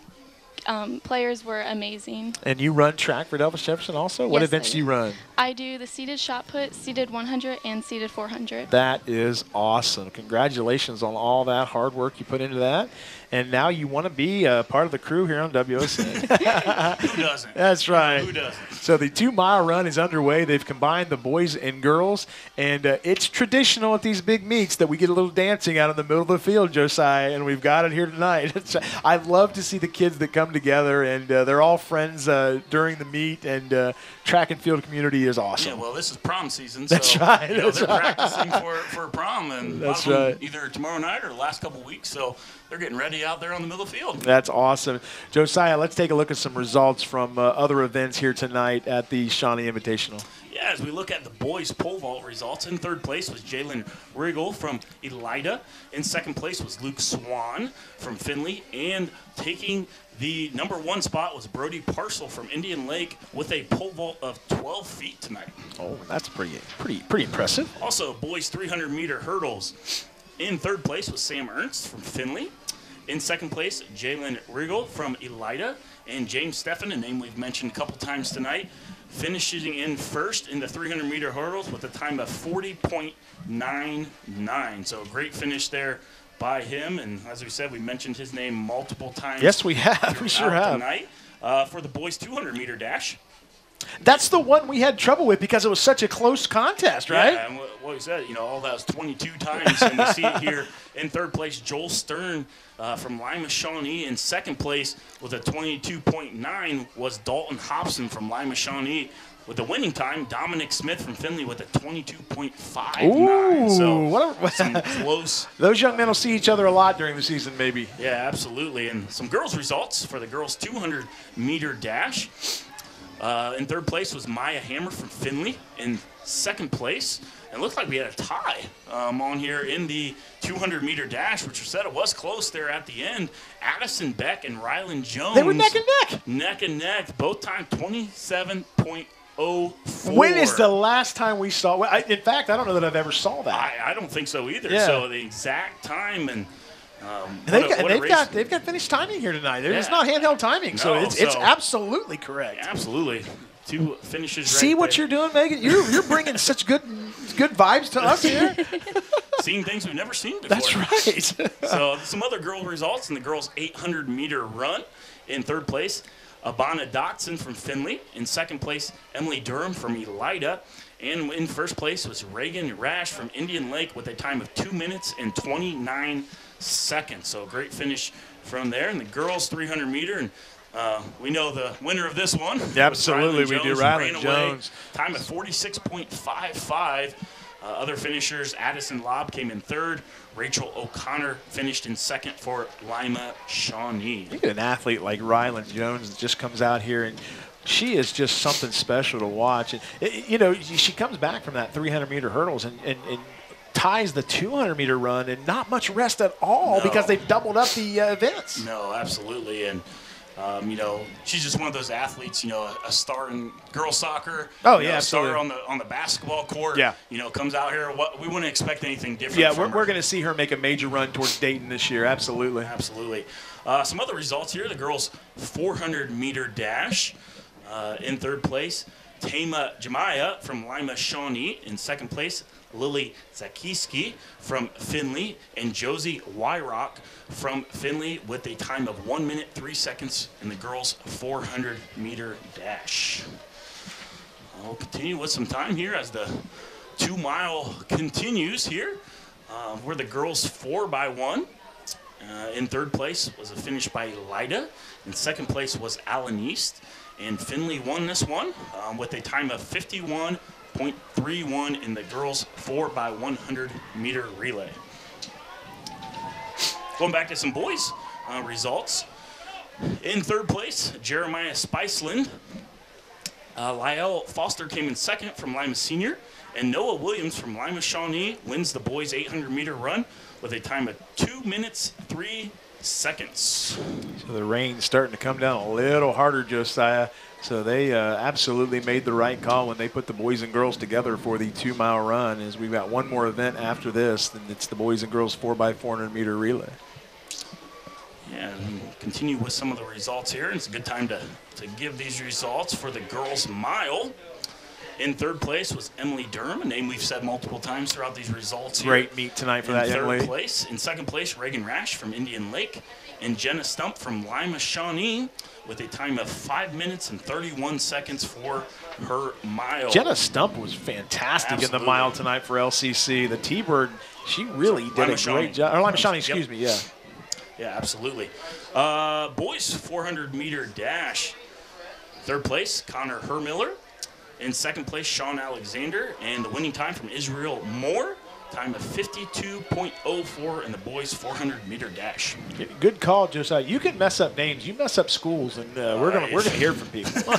um, players were amazing. And you run track for Delphos Jefferson also? What Yes, events do you run? I do the seated shot put, seated 100, and seated 400. That is awesome. Congratulations on all that hard work you put into that. And now you want to be a part of the crew here on WOC. Who doesn't? That's right. Who doesn't? So the two mile run is underway. They've combined the boys and girls, and uh, it's traditional at these big meets that we get a little dancing out in the middle of the field, Josiah, and we've got it here tonight. It's, I love to see the kids that come together, and uh, they're all friends uh, during the meet, and uh, track and field community is awesome. Yeah, well, this is prom season. That's right, You know, that's they're right. practicing for, for prom, and That's right. either tomorrow night or the last couple weeks. So they're getting ready out there on the middle of the field. That's awesome. Josiah, let's take a look at some results from uh, other events here tonight at the Shawnee Invitational. Yeah, as we look at the boys pole vault results, in third place was Jalen Riggle from Elida. In second place was Luke Swan from Findlay. And taking the number one spot was Brody Parcel from Indian Lake with a pole vault of 12 feet tonight. Oh, that's pretty, pretty, pretty impressive. Also, boys 300 meter hurdles. In third place was Sam Ernst from Findlay. In second place, Jalen Riggle from Elida. And James Steffen, a name we've mentioned a couple times tonight, finishing in first in the 300 meter hurdles with a time of 40.99. So a great finish there by him. And as we said, we mentioned his name multiple times. Yes, we have. We sure have. Tonight. Uh, for the boys 200 meter dash. That's the one we had trouble with because it was such a close contest, right? Yeah, and what we said, you know, all that was 22 times, and we see it here in third place. Joel Stern uh, from Lima Shawnee in second place with a 22.9 was Dalton Hobson from Lima Shawnee. With the winning time, Dominic Smith from Findlay with a 22.59. Ooh, so what a- some close. Those young men will see each other a lot during the season, maybe. Yeah, absolutely. And some girls' results for the girls' 200 meter dash. Uh, in third place was Maya Hammer from Findlay. In second place, it looked like we had a tie um, on here in the 200 meter dash, which said it was close there at the end. Addison Beck and Rylan Jones. They were neck and neck. Neck and neck, both time 27.04. When is the last time we saw? I, in fact, I don't know that I've ever saw that. I, I don't think so either. Yeah. So the exact time and. Um, And they've, a- got, and they've got they've got finished timing here tonight. It's not handheld timing, so No, it's it's so- absolutely correct. Absolutely. Two finishes See right what there. you're doing, Megan? You're you're bringing such good good vibes to us here. Seeing things we've never seen before. That's right. So some other girl results in the girls' 800 meter run. In third place, Abana Dotson from Findlay. In second place, Emily Durham from Elida. And in first place was Reagan Rash from Indian Lake with a time of 2 minutes and 29 seconds. So great finish from there. And the girls' 300 meter, and uh, we know the winner of this one. was Absolutely, Rylan we do. Rylan away. Jones. Time of 46.55. Uh, other finishers, Addison Lobb came in third. Rachel O'Connor finished in second for Lima Shawnee. Look at an athlete like Ryland Jones that just comes out here and she is just something special to watch. And, you know, she comes back from that 300 meter hurdles and, and, and ties the 200 meter run and not much rest at all No. because they've doubled up the uh, events. No, absolutely. And, um, you know, she's just one of those athletes, you know, a star in girls soccer. Oh, yeah, know, a star on the on the basketball court. Yeah. You know, comes out here. What we wouldn't expect anything different. Yeah, we're, her. we're going to see her make a major run towards Dayton this year. Absolutely. Absolutely. Uh, some other results here: the girls' 400 meter dash. Uh, in third place, Tama Jemaya from Lima Shawnee. In second place, Lily Zakiski from Findlay, and Josie Wyrock from Findlay with a time of one minute three seconds in the girls' 400 meter dash. I'll continue with some time here as the two mile continues here. Uh, we're the girls four by one. Uh, in third place was a finish by Lida. In second place was Allen East. And Finley won this one um, with a time of 51.31 in the girls 4 by 100 meter relay. Going back to some boys uh, results. In third place, Jeremiah Spiceland. Uh, Lyle Foster came in second from Lima Senior. And Noah Williams from Lima Shawnee wins the boys 800 meter run with a time of 2 minutes 3 seconds. So the rain's starting to come down a little harder, Josiah. So they uh, absolutely made the right call when they put the boys and girls together for the two mile run. As we've got one more event after this, and it's the boys and girls 4x400 meter relay. Yeah, and continue with some of the results here. It's a good time to, to give these results for the girls' mile. In third place was Emily Durham, a name we've said multiple times throughout these results. Here. Great meet tonight for in that young third place. In second place, Reagan Rash from Indian Lake, and Jenna Stump from Lima Shawnee with a time of five minutes and 31 seconds for her mile. Jenna Stump was fantastic in the mile tonight for LCC. The T-Bird, she really did Lima a Shawnee. great job. Or Lima Shawnee, Yep. excuse me, yeah. Yeah, absolutely. Uh, boys 400 meter dash. Third place, Connor Hermiller. In second place, Sean Alexander. And the winning time from Israel Moore, time of 52.04 in the boys 400 meter dash. Good call, Josiah. You can mess up names. You mess up schools, and uh, we're gonna we're gonna hear from people.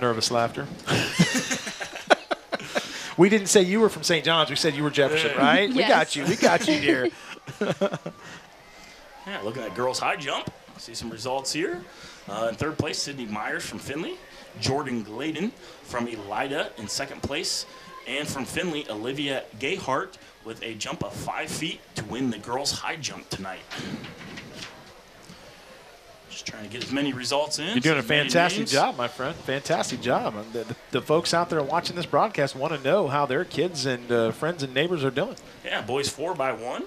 Nervous laughter. we didn't say you were from St. John's. We said you were Jefferson, right? We got you. We got you, dear. Yeah, looking at girls high jump. See some results here. Uh, in third place, Sydney Myers from Findlay. Jordan Gladen from Elida in second place. And from Findlay, Olivia Gayhart with a jump of five feet to win the girls high jump tonight. Just trying to get as many results in. You're doing a fantastic job, my friend. Fantastic job. The, the, the folks out there watching this broadcast want to know how their kids and uh, friends and neighbors are doing. Yeah, boys four by one.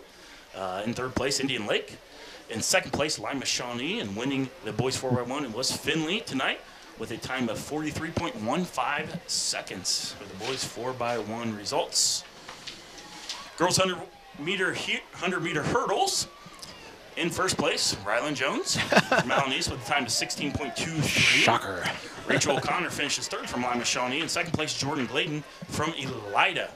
Uh, in third place, Indian Lake. In second place, Lima Shawnee. And winning the boys four by one, it was Findlay tonight with a time of 43.15 seconds for the boys four by one results. Girls 100 meter, 100 meter hurdles. In first place, Rylan Jones from Allen East with a time of 16.23. Shocker. Rachel O'Connor finishes third from Lima Shawnee. In second place, Jordan Gladen from Elida.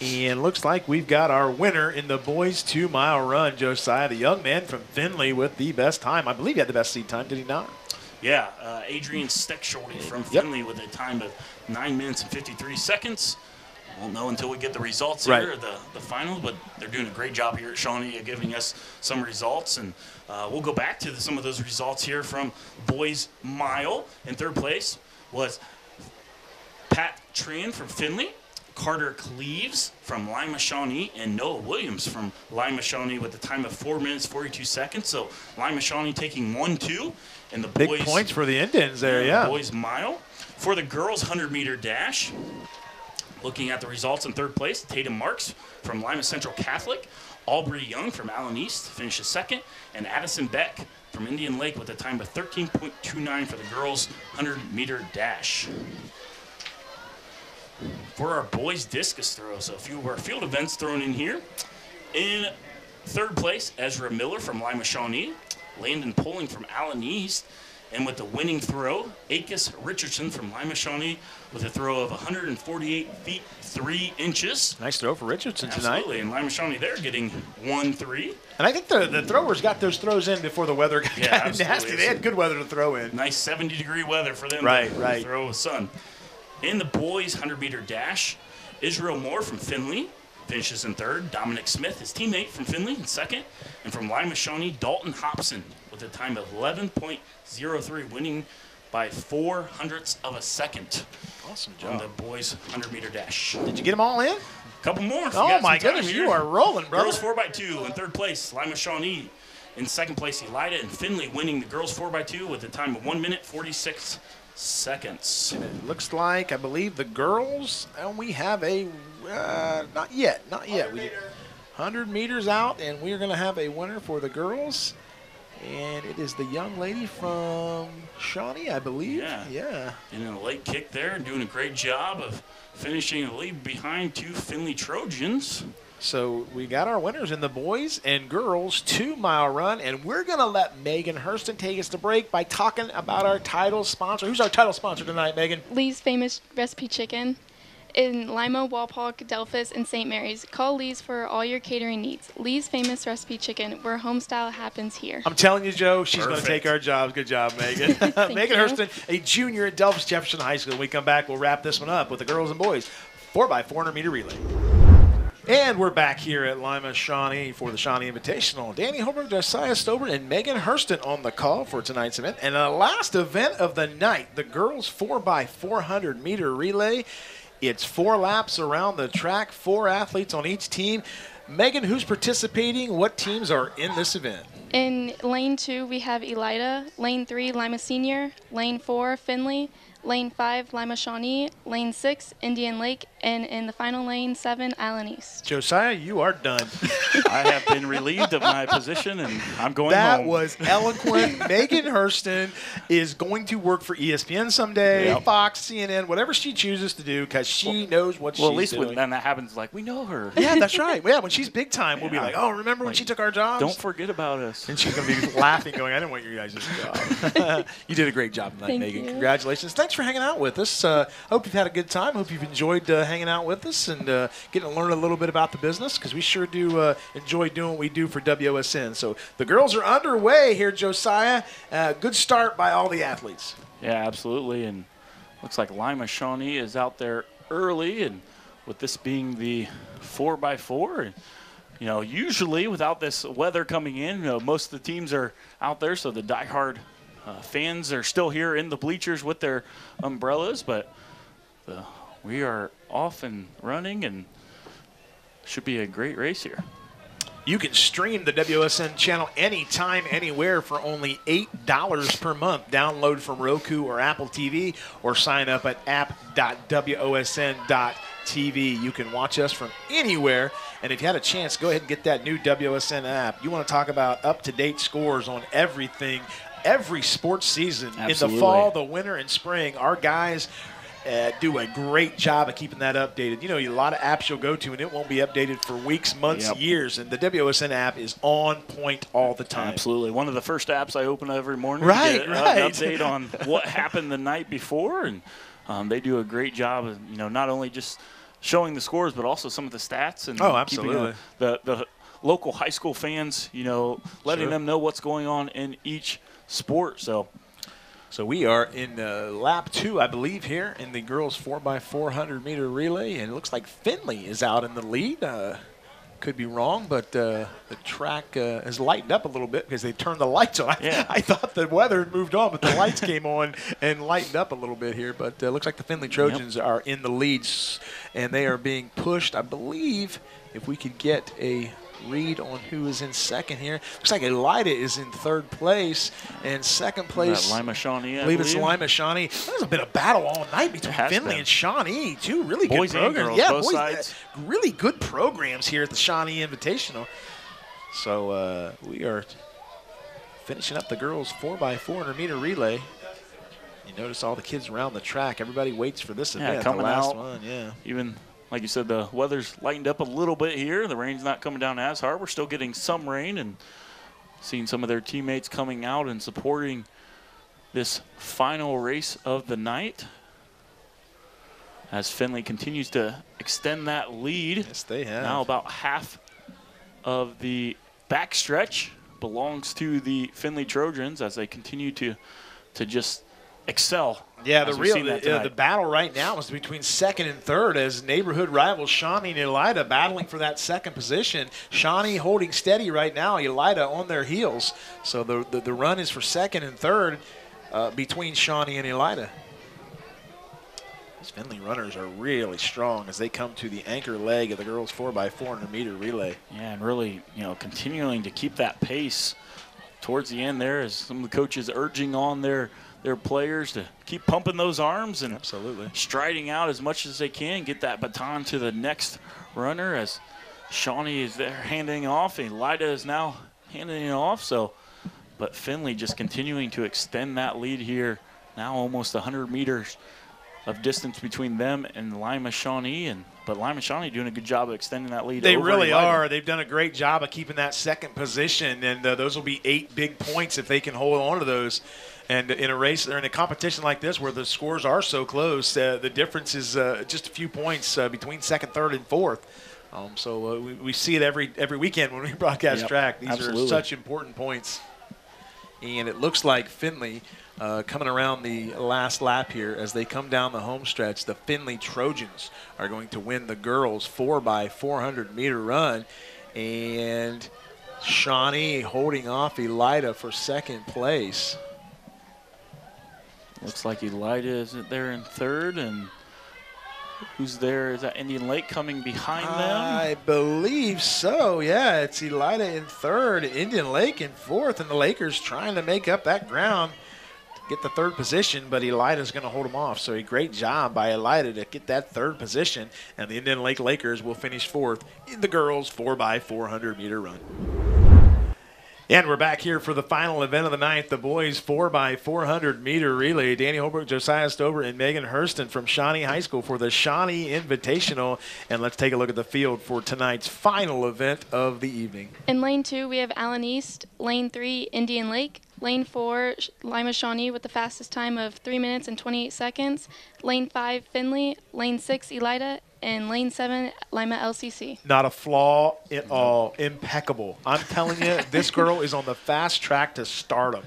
And looks like we've got our winner in the boys two mile run, Josiah, the young man from Findlay with the best time. I believe he had the best seed time, did he not? Yeah, uh, Adrian Steckschulte from Yep. Findlay with a time of 9 minutes and 53 seconds. Won't know until we get the results Right. here, the, the final, but they're doing a great job here at Shawnee giving us some results. And uh, we'll go back to the, some of those results here from Boys Mile. In third place was Pat Tran from Findlay, Carter Cleaves from Lima Shawnee, and Noah Williams from Lima Shawnee with a time of 4 minutes 42 seconds. So Lima Shawnee taking 1 2. And the Big boys points for the Indians there, the yeah. Boys mile. For the girls 100 meter dash, looking at the results in third place, Tatum Marks from Lima Central Catholic, Aubrey Young from Allen East finishes second, and Addison Beck from Indian Lake with a time of 13.29 for the girls 100 meter dash. For our boys discus throw, so a few of our field events thrown in here. In third place, Ezra Miller from Lima Shawnee, Landon Poling from Allen East, And with the winning throw, Akis Richardson from Lima Shawnee with a throw of 148 feet 3 inches. Nice throw for Richardson tonight. Absolutely. And Lima Shawnee, they're getting 1 3. And I think the, the throwers got those throws in before the weather got Yeah, nasty. They had good weather to throw in. Nice 70 degree weather for them Right, to right. throw with sun. In the boys' 100 meter dash, Israel Moore from Findlay finishes in third. Dominic Smith, his teammate from Findlay, in second. And from Lima Shawnee, Dalton Hobson with a time of 11.03, winning by four hundredths of a second Awesome job. on the boys' 100 meter dash. Did you get them all in? A couple more. Oh my goodness, here. you are rolling, brother. Girls 4x2 in third place, Lima Shawnee. In second place, Elida and Findlay winning the girls 4x2 with a time of 1 minute 46 seconds. It looks like I believe the girls, and we have a uh, not yet, not yet. We 100 meters out, and we are going to have a winner for the girls, and it is the young lady from Shawnee, I believe. Yeah. Yeah. And then a late kick there doing a great job of finishing a lead behind two Findlay Trojans. So we got our winners in the boys and girls two mile run, and we're gonna let Megan Hurston take us to break by talking about our title sponsor. Who's our title sponsor tonight, Megan? Lee's Famous Recipe Chicken in Lima, Wapak, Delphos, and St. Mary's. Call Lee's for all your catering needs. Lee's Famous Recipe Chicken, where homestyle happens here. I'm telling you, Joe, she's going to take our jobs. Good job, Megan. Megan you. Hurston, a junior at Delphos Jefferson High School. When we come back, we'll wrap this one up with the girls and boys 4x400 meter relay. And we're back here at Lima Shawnee for the Shawnee Invitational. Danny Holbrook, Josiah Stover, and Megan Hurston on the call for tonight's event. And the last event of the night, the girls 4x400 meter relay. It's four laps around the track, four athletes on each team. Megan, who's participating? What teams are in this event? In lane two, we have Elida. Lane three, Lima Senior. Lane four, Findlay. Lane five, Lima Shawnee. Lane six, Indian Lake. And in the final lane, seven, Allen East. Josiah, you are done. I have been relieved of my position and I'm going That home. That was eloquent. Megan Hurston is going to work for E ESPN someday, Yep. Fox, CNN, whatever she chooses to do, because she knows what well, she's doing. Well, at least doing. when then that happens, like, we know her. yeah, that's right. Yeah, when she's big time, we'll be like, "Oh, remember when she took our jobs?" Don't forget about us. and she's gonna be laughing, going, "I didn't want your guys' job." you did a great job tonight, Thank Megan. you. Congratulations. Thanks for hanging out with us. Uh, hope you've had a good time. Hope you've enjoyed uh, hanging out with us and uh, getting to learn a little bit about the business because we sure do uh, enjoy doing what we do for WSN. So the girls are underway here, Josiah. Uh, good start by all the athletes. Yeah, absolutely. And looks like Lima Shawnee is out there early, and with this being the four by four, and, you know, usually without this weather coming in, you know, most of the teams are out there, so the diehard uh, fans are still here in the bleachers with their umbrellas, but the, we are off and running, and should be a great race here. You can stream the WSN channel anytime, anywhere for only $8 per month. Download from Roku or Apple TV or sign up at app.wosn.tv. You can watch us from anywhere. And if you had a chance, go ahead and get that new WSN app. You want to talk about up to date scores on everything, every sports season. In the fall, the winter, and spring, our guys uh, do a great job of keeping that updated. You know, a lot of apps you'll go to and it won't be updated for weeks, months, Yep. years. And the WSN app is on point all the time. Absolutely. One of the first apps I open every morning Right, to get right. an update on what happened the night before. And um, they do a great job of, you know, not only just showing the scores, but also some of the stats and Oh, absolutely. the, the local high school fans, you know, letting Sure. them know what's going on in each sport. So, So we are in uh, lap two, I believe, here in the girls 4x400 meter relay. And it looks like Findlay is out in the lead. Uh, could be wrong, but uh, the track uh, has lightened up a little bit because they turned the lights on. I, Yeah. I thought the weather had moved on, but the lights came on and lightened up a little bit here. But uh, looks like the Findlay Trojans are in the leads, and they are being pushed. I believe if we could get a read on who is in second here, looks like Elida is in third place, and second place. that Lima Shawnee, I believe it's Lima Shawnee. There's been a battle all night between Findlay been. and Shawnee. Two really Boys good programs. yeah, both boys, sides. really good programs here at the Shawnee Invitational. So uh, we are finishing up the girls 4x400 meter relay. You notice all the kids around the track. Everybody waits for this Yeah, event. coming the last out. one, yeah. even like you said, the weather's lightened up a little bit here. The rain's not coming down as hard. We're still getting some rain and seeing some of their teammates coming out and supporting this final race of the night as Findlay continues to extend that lead. Yes, they have. Now about half of the backstretch belongs to the Findlay Trojans as they continue to to just excel. Yeah, the real the, the battle right now is between second and third as neighborhood rivals Shawnee and Elida battling for that second position. Shawnee holding steady right now, Elida on their heels. So the the, the run is for second and third uh, between Shawnee and Elida. These Findlay runners are really strong as they come to the anchor leg of the girls 4x400 meter relay. Yeah, and really, you know, continuing to keep that pace towards the end there as some of the coaches urging on their their players to keep pumping those arms and Absolutely. striding out as much as they can, get that baton to the next runner as Shawnee is there handing off and Elida is now handing it off. So, but Findlay just continuing to extend that lead here. Now almost 100 meters of distance between them and Lima Shawnee, and but Lima Shawnee doing a good job of extending that lead. They really are. They've done a great job of keeping that second position, and uh, those will be eight big points if they can hold on to those. And in a race or in a competition like this, where the scores are so close, uh, the difference is uh, just a few points uh, between second, third, and fourth. Um, so uh, we, we see it every every weekend when we broadcast Yep, track. These absolutely. are such important points. And it looks like Findlay uh, coming around the last lap here as they come down the home stretch. The Findlay Trojans are going to win the girls 4x400 meter run. And Shawnee holding off Elida for second place. Looks like Elida is there in third, and who's there? Is that Indian Lake coming behind them? I believe so. Yeah, it's Elida in third, Indian Lake in fourth, and the Lakers trying to make up that ground to get the third position, but Elida's going to hold them off. So a great job by Elida to get that third position, and the Indian Lake Lakers will finish fourth in the girls 4x400 meter run. And we're back here for the final event of the night, the boys 4x400 meter relay. Danny Holbrook, Josiah Stover, and Megan Hurston from Shawnee High School for the Shawnee Invitational. And let's take a look at the field for tonight's final event of the evening. In lane two, we have Allen East. Lane three, Indian Lake. Lane four, Lima Shawnee with the fastest time of three minutes and 28 seconds. Lane five, Findlay. Lane six, Elida. And lane seven, Lima LCC. Not a flaw at all. Impeccable. I'm telling you, this girl is on the fast track to stardom.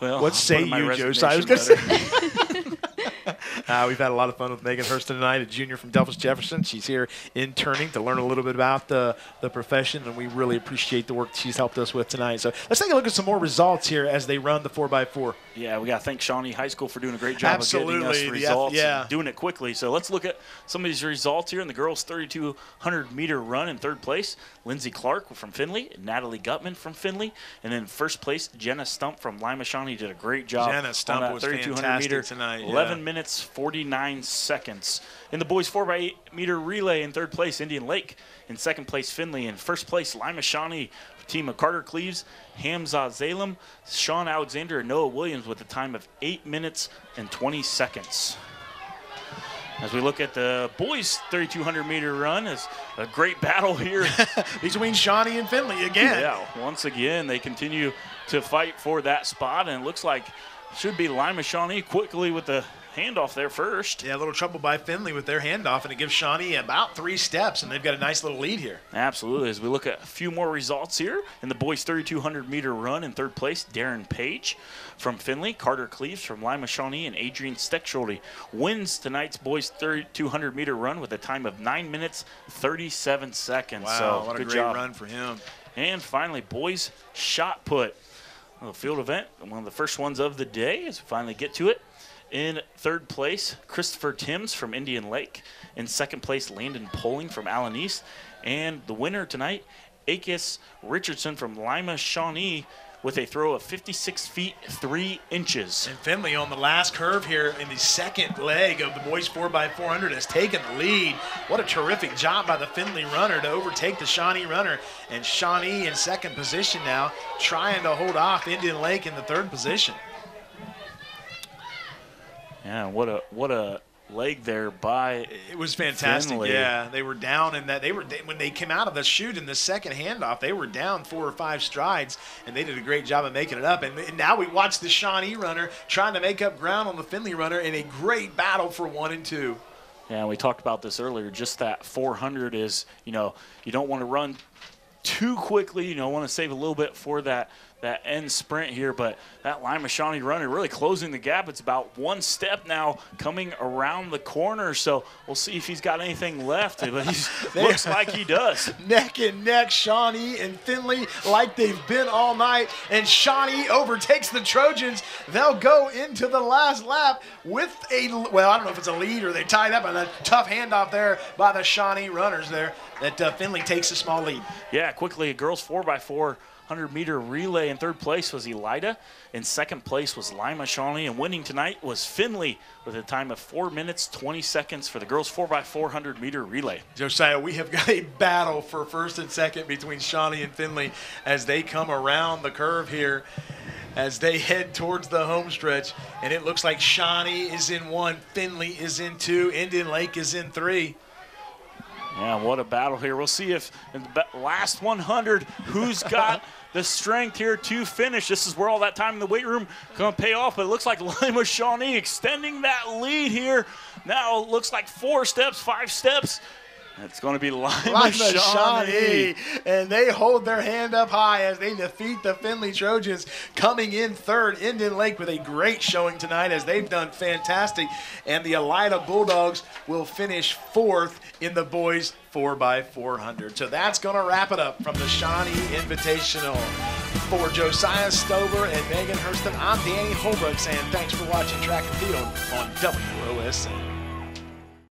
Well, What say put you, Josiah? I was gonna resignation letter. Uh, we've had a lot of fun with Megan Hurston tonight, a junior from Delphos Jefferson. She's here interning to learn a little bit about the, the profession, and we really appreciate the work she's helped us with tonight. So let's take a look at some more results here as they run the 4x4. Yeah, we got to thank Shawnee High School for doing a great job of Absolutely. getting us The results yeah. and doing it quickly. So let's look at some of these results here in the girls' 3,200 meter run in third place. Lindsey Clark from Findlay, Natalie Gutman from Findlay, and then first place Jenna Stump from Lima Shawnee did a great job. Jenna Stump on that was 3,200 fantastic meter tonight, yeah. 11 minutes 49 seconds. In the boys 4x8 meter relay in third place Indian Lake, in second place Findlay, in first place Lima Shawnee. Team of Carter Cleves, Hamza Zalem, Sean Alexander, and Noah Williams with a time of 8 minutes and 20 seconds. As we look at the boys' 3,200 meter run, it's a great battle here. Between Shawnee and Findlay again. yeah, once again, they continue to fight for that spot, and it looks like should be Lima Shawnee quickly with the handoff there first. Yeah, a little trouble by Findlay with their handoff, and it gives Shawnee about three steps, and they've got a nice little lead here. Absolutely. As we look at a few more results here in the boys' 3,200 meter run in third place, Darren Page from Findlay, Carter Cleves from Lima Shawnee, and Adrian Steckschulte wins tonight's boys' 3,200 meter run with a time of 9 minutes 37 seconds. Wow, so what a good great job. run for him. And finally, boys' shot put. A field event, one of the first ones of the day as we finally get to it. In third place, Christopher Timms from Indian Lake. In second place, Landon Poling from Allen East. And the winner tonight, Akis Richardson from Lima Shawnee with a throw of 56 feet 3 inches. And Findlay on the last curve here in the second leg of the boys 4x400 has taken the lead. What a terrific job by the Findlay runner to overtake the Shawnee runner. And Shawnee in second position now, trying to hold off Indian Lake in the third position. Yeah, what a what a leg there by it was fantastic. Findlay. Yeah, they were down in that. They were when they came out of the shoot in the second handoff. They were down four or five strides, and they did a great job of making it up. And, and now we watch the Shawnee runner trying to make up ground on the Findlay runner in a great battle for one and two. Yeah, we talked about this earlier. Just that 400 is, you know, you don't want to run too quickly. You know, want to save a little bit for that that end sprint here, but that Lima Shawnee runner really closing the gap. It's about one step now coming around the corner, so we'll see if he's got anything left, but he looks like he does. Neck and neck, Shawnee and Findlay like they've been all night, and Shawnee overtakes the Trojans. They'll go into the last lap with a, well, I don't know if it's a lead or they tied up on a tough handoff there by the Shawnee runners there that uh, Findlay takes a small lead. Yeah, quickly, a girls 4x4 100 meter relay. In third place was Elida. In second place was Lima Shawnee. And winning tonight was Findlay with a time of 4 minutes 20 seconds for the girls 4x400 meter relay. Josiah, we have got a battle for first and second between Shawnee and Findlay as they come around the curve here as they head towards the home stretch. And it looks like Shawnee is in one, Findlay is in two, Indian Lake is in three. Yeah, what a battle here. We'll see if in the last 100, who's got the strength here to finish. This is where all that time in the weight room going to pay off. But it looks like Lima Shawnee extending that lead here. Now it looks like four steps, five steps. It's going to be Lima, Lima Shawnee. Shawnee. And they hold their hand up high as they defeat the Findlay Trojans, coming in third. Indian Lake with a great showing tonight as they've done fantastic. And the Elida Bulldogs will finish fourth in the boys 4x400. So that's going to wrap it up from the Shawnee Invitational. For Josiah Stover and Megan Hurston, I'm Danny Holbrook saying thanks for watching Track and Field on WOSN.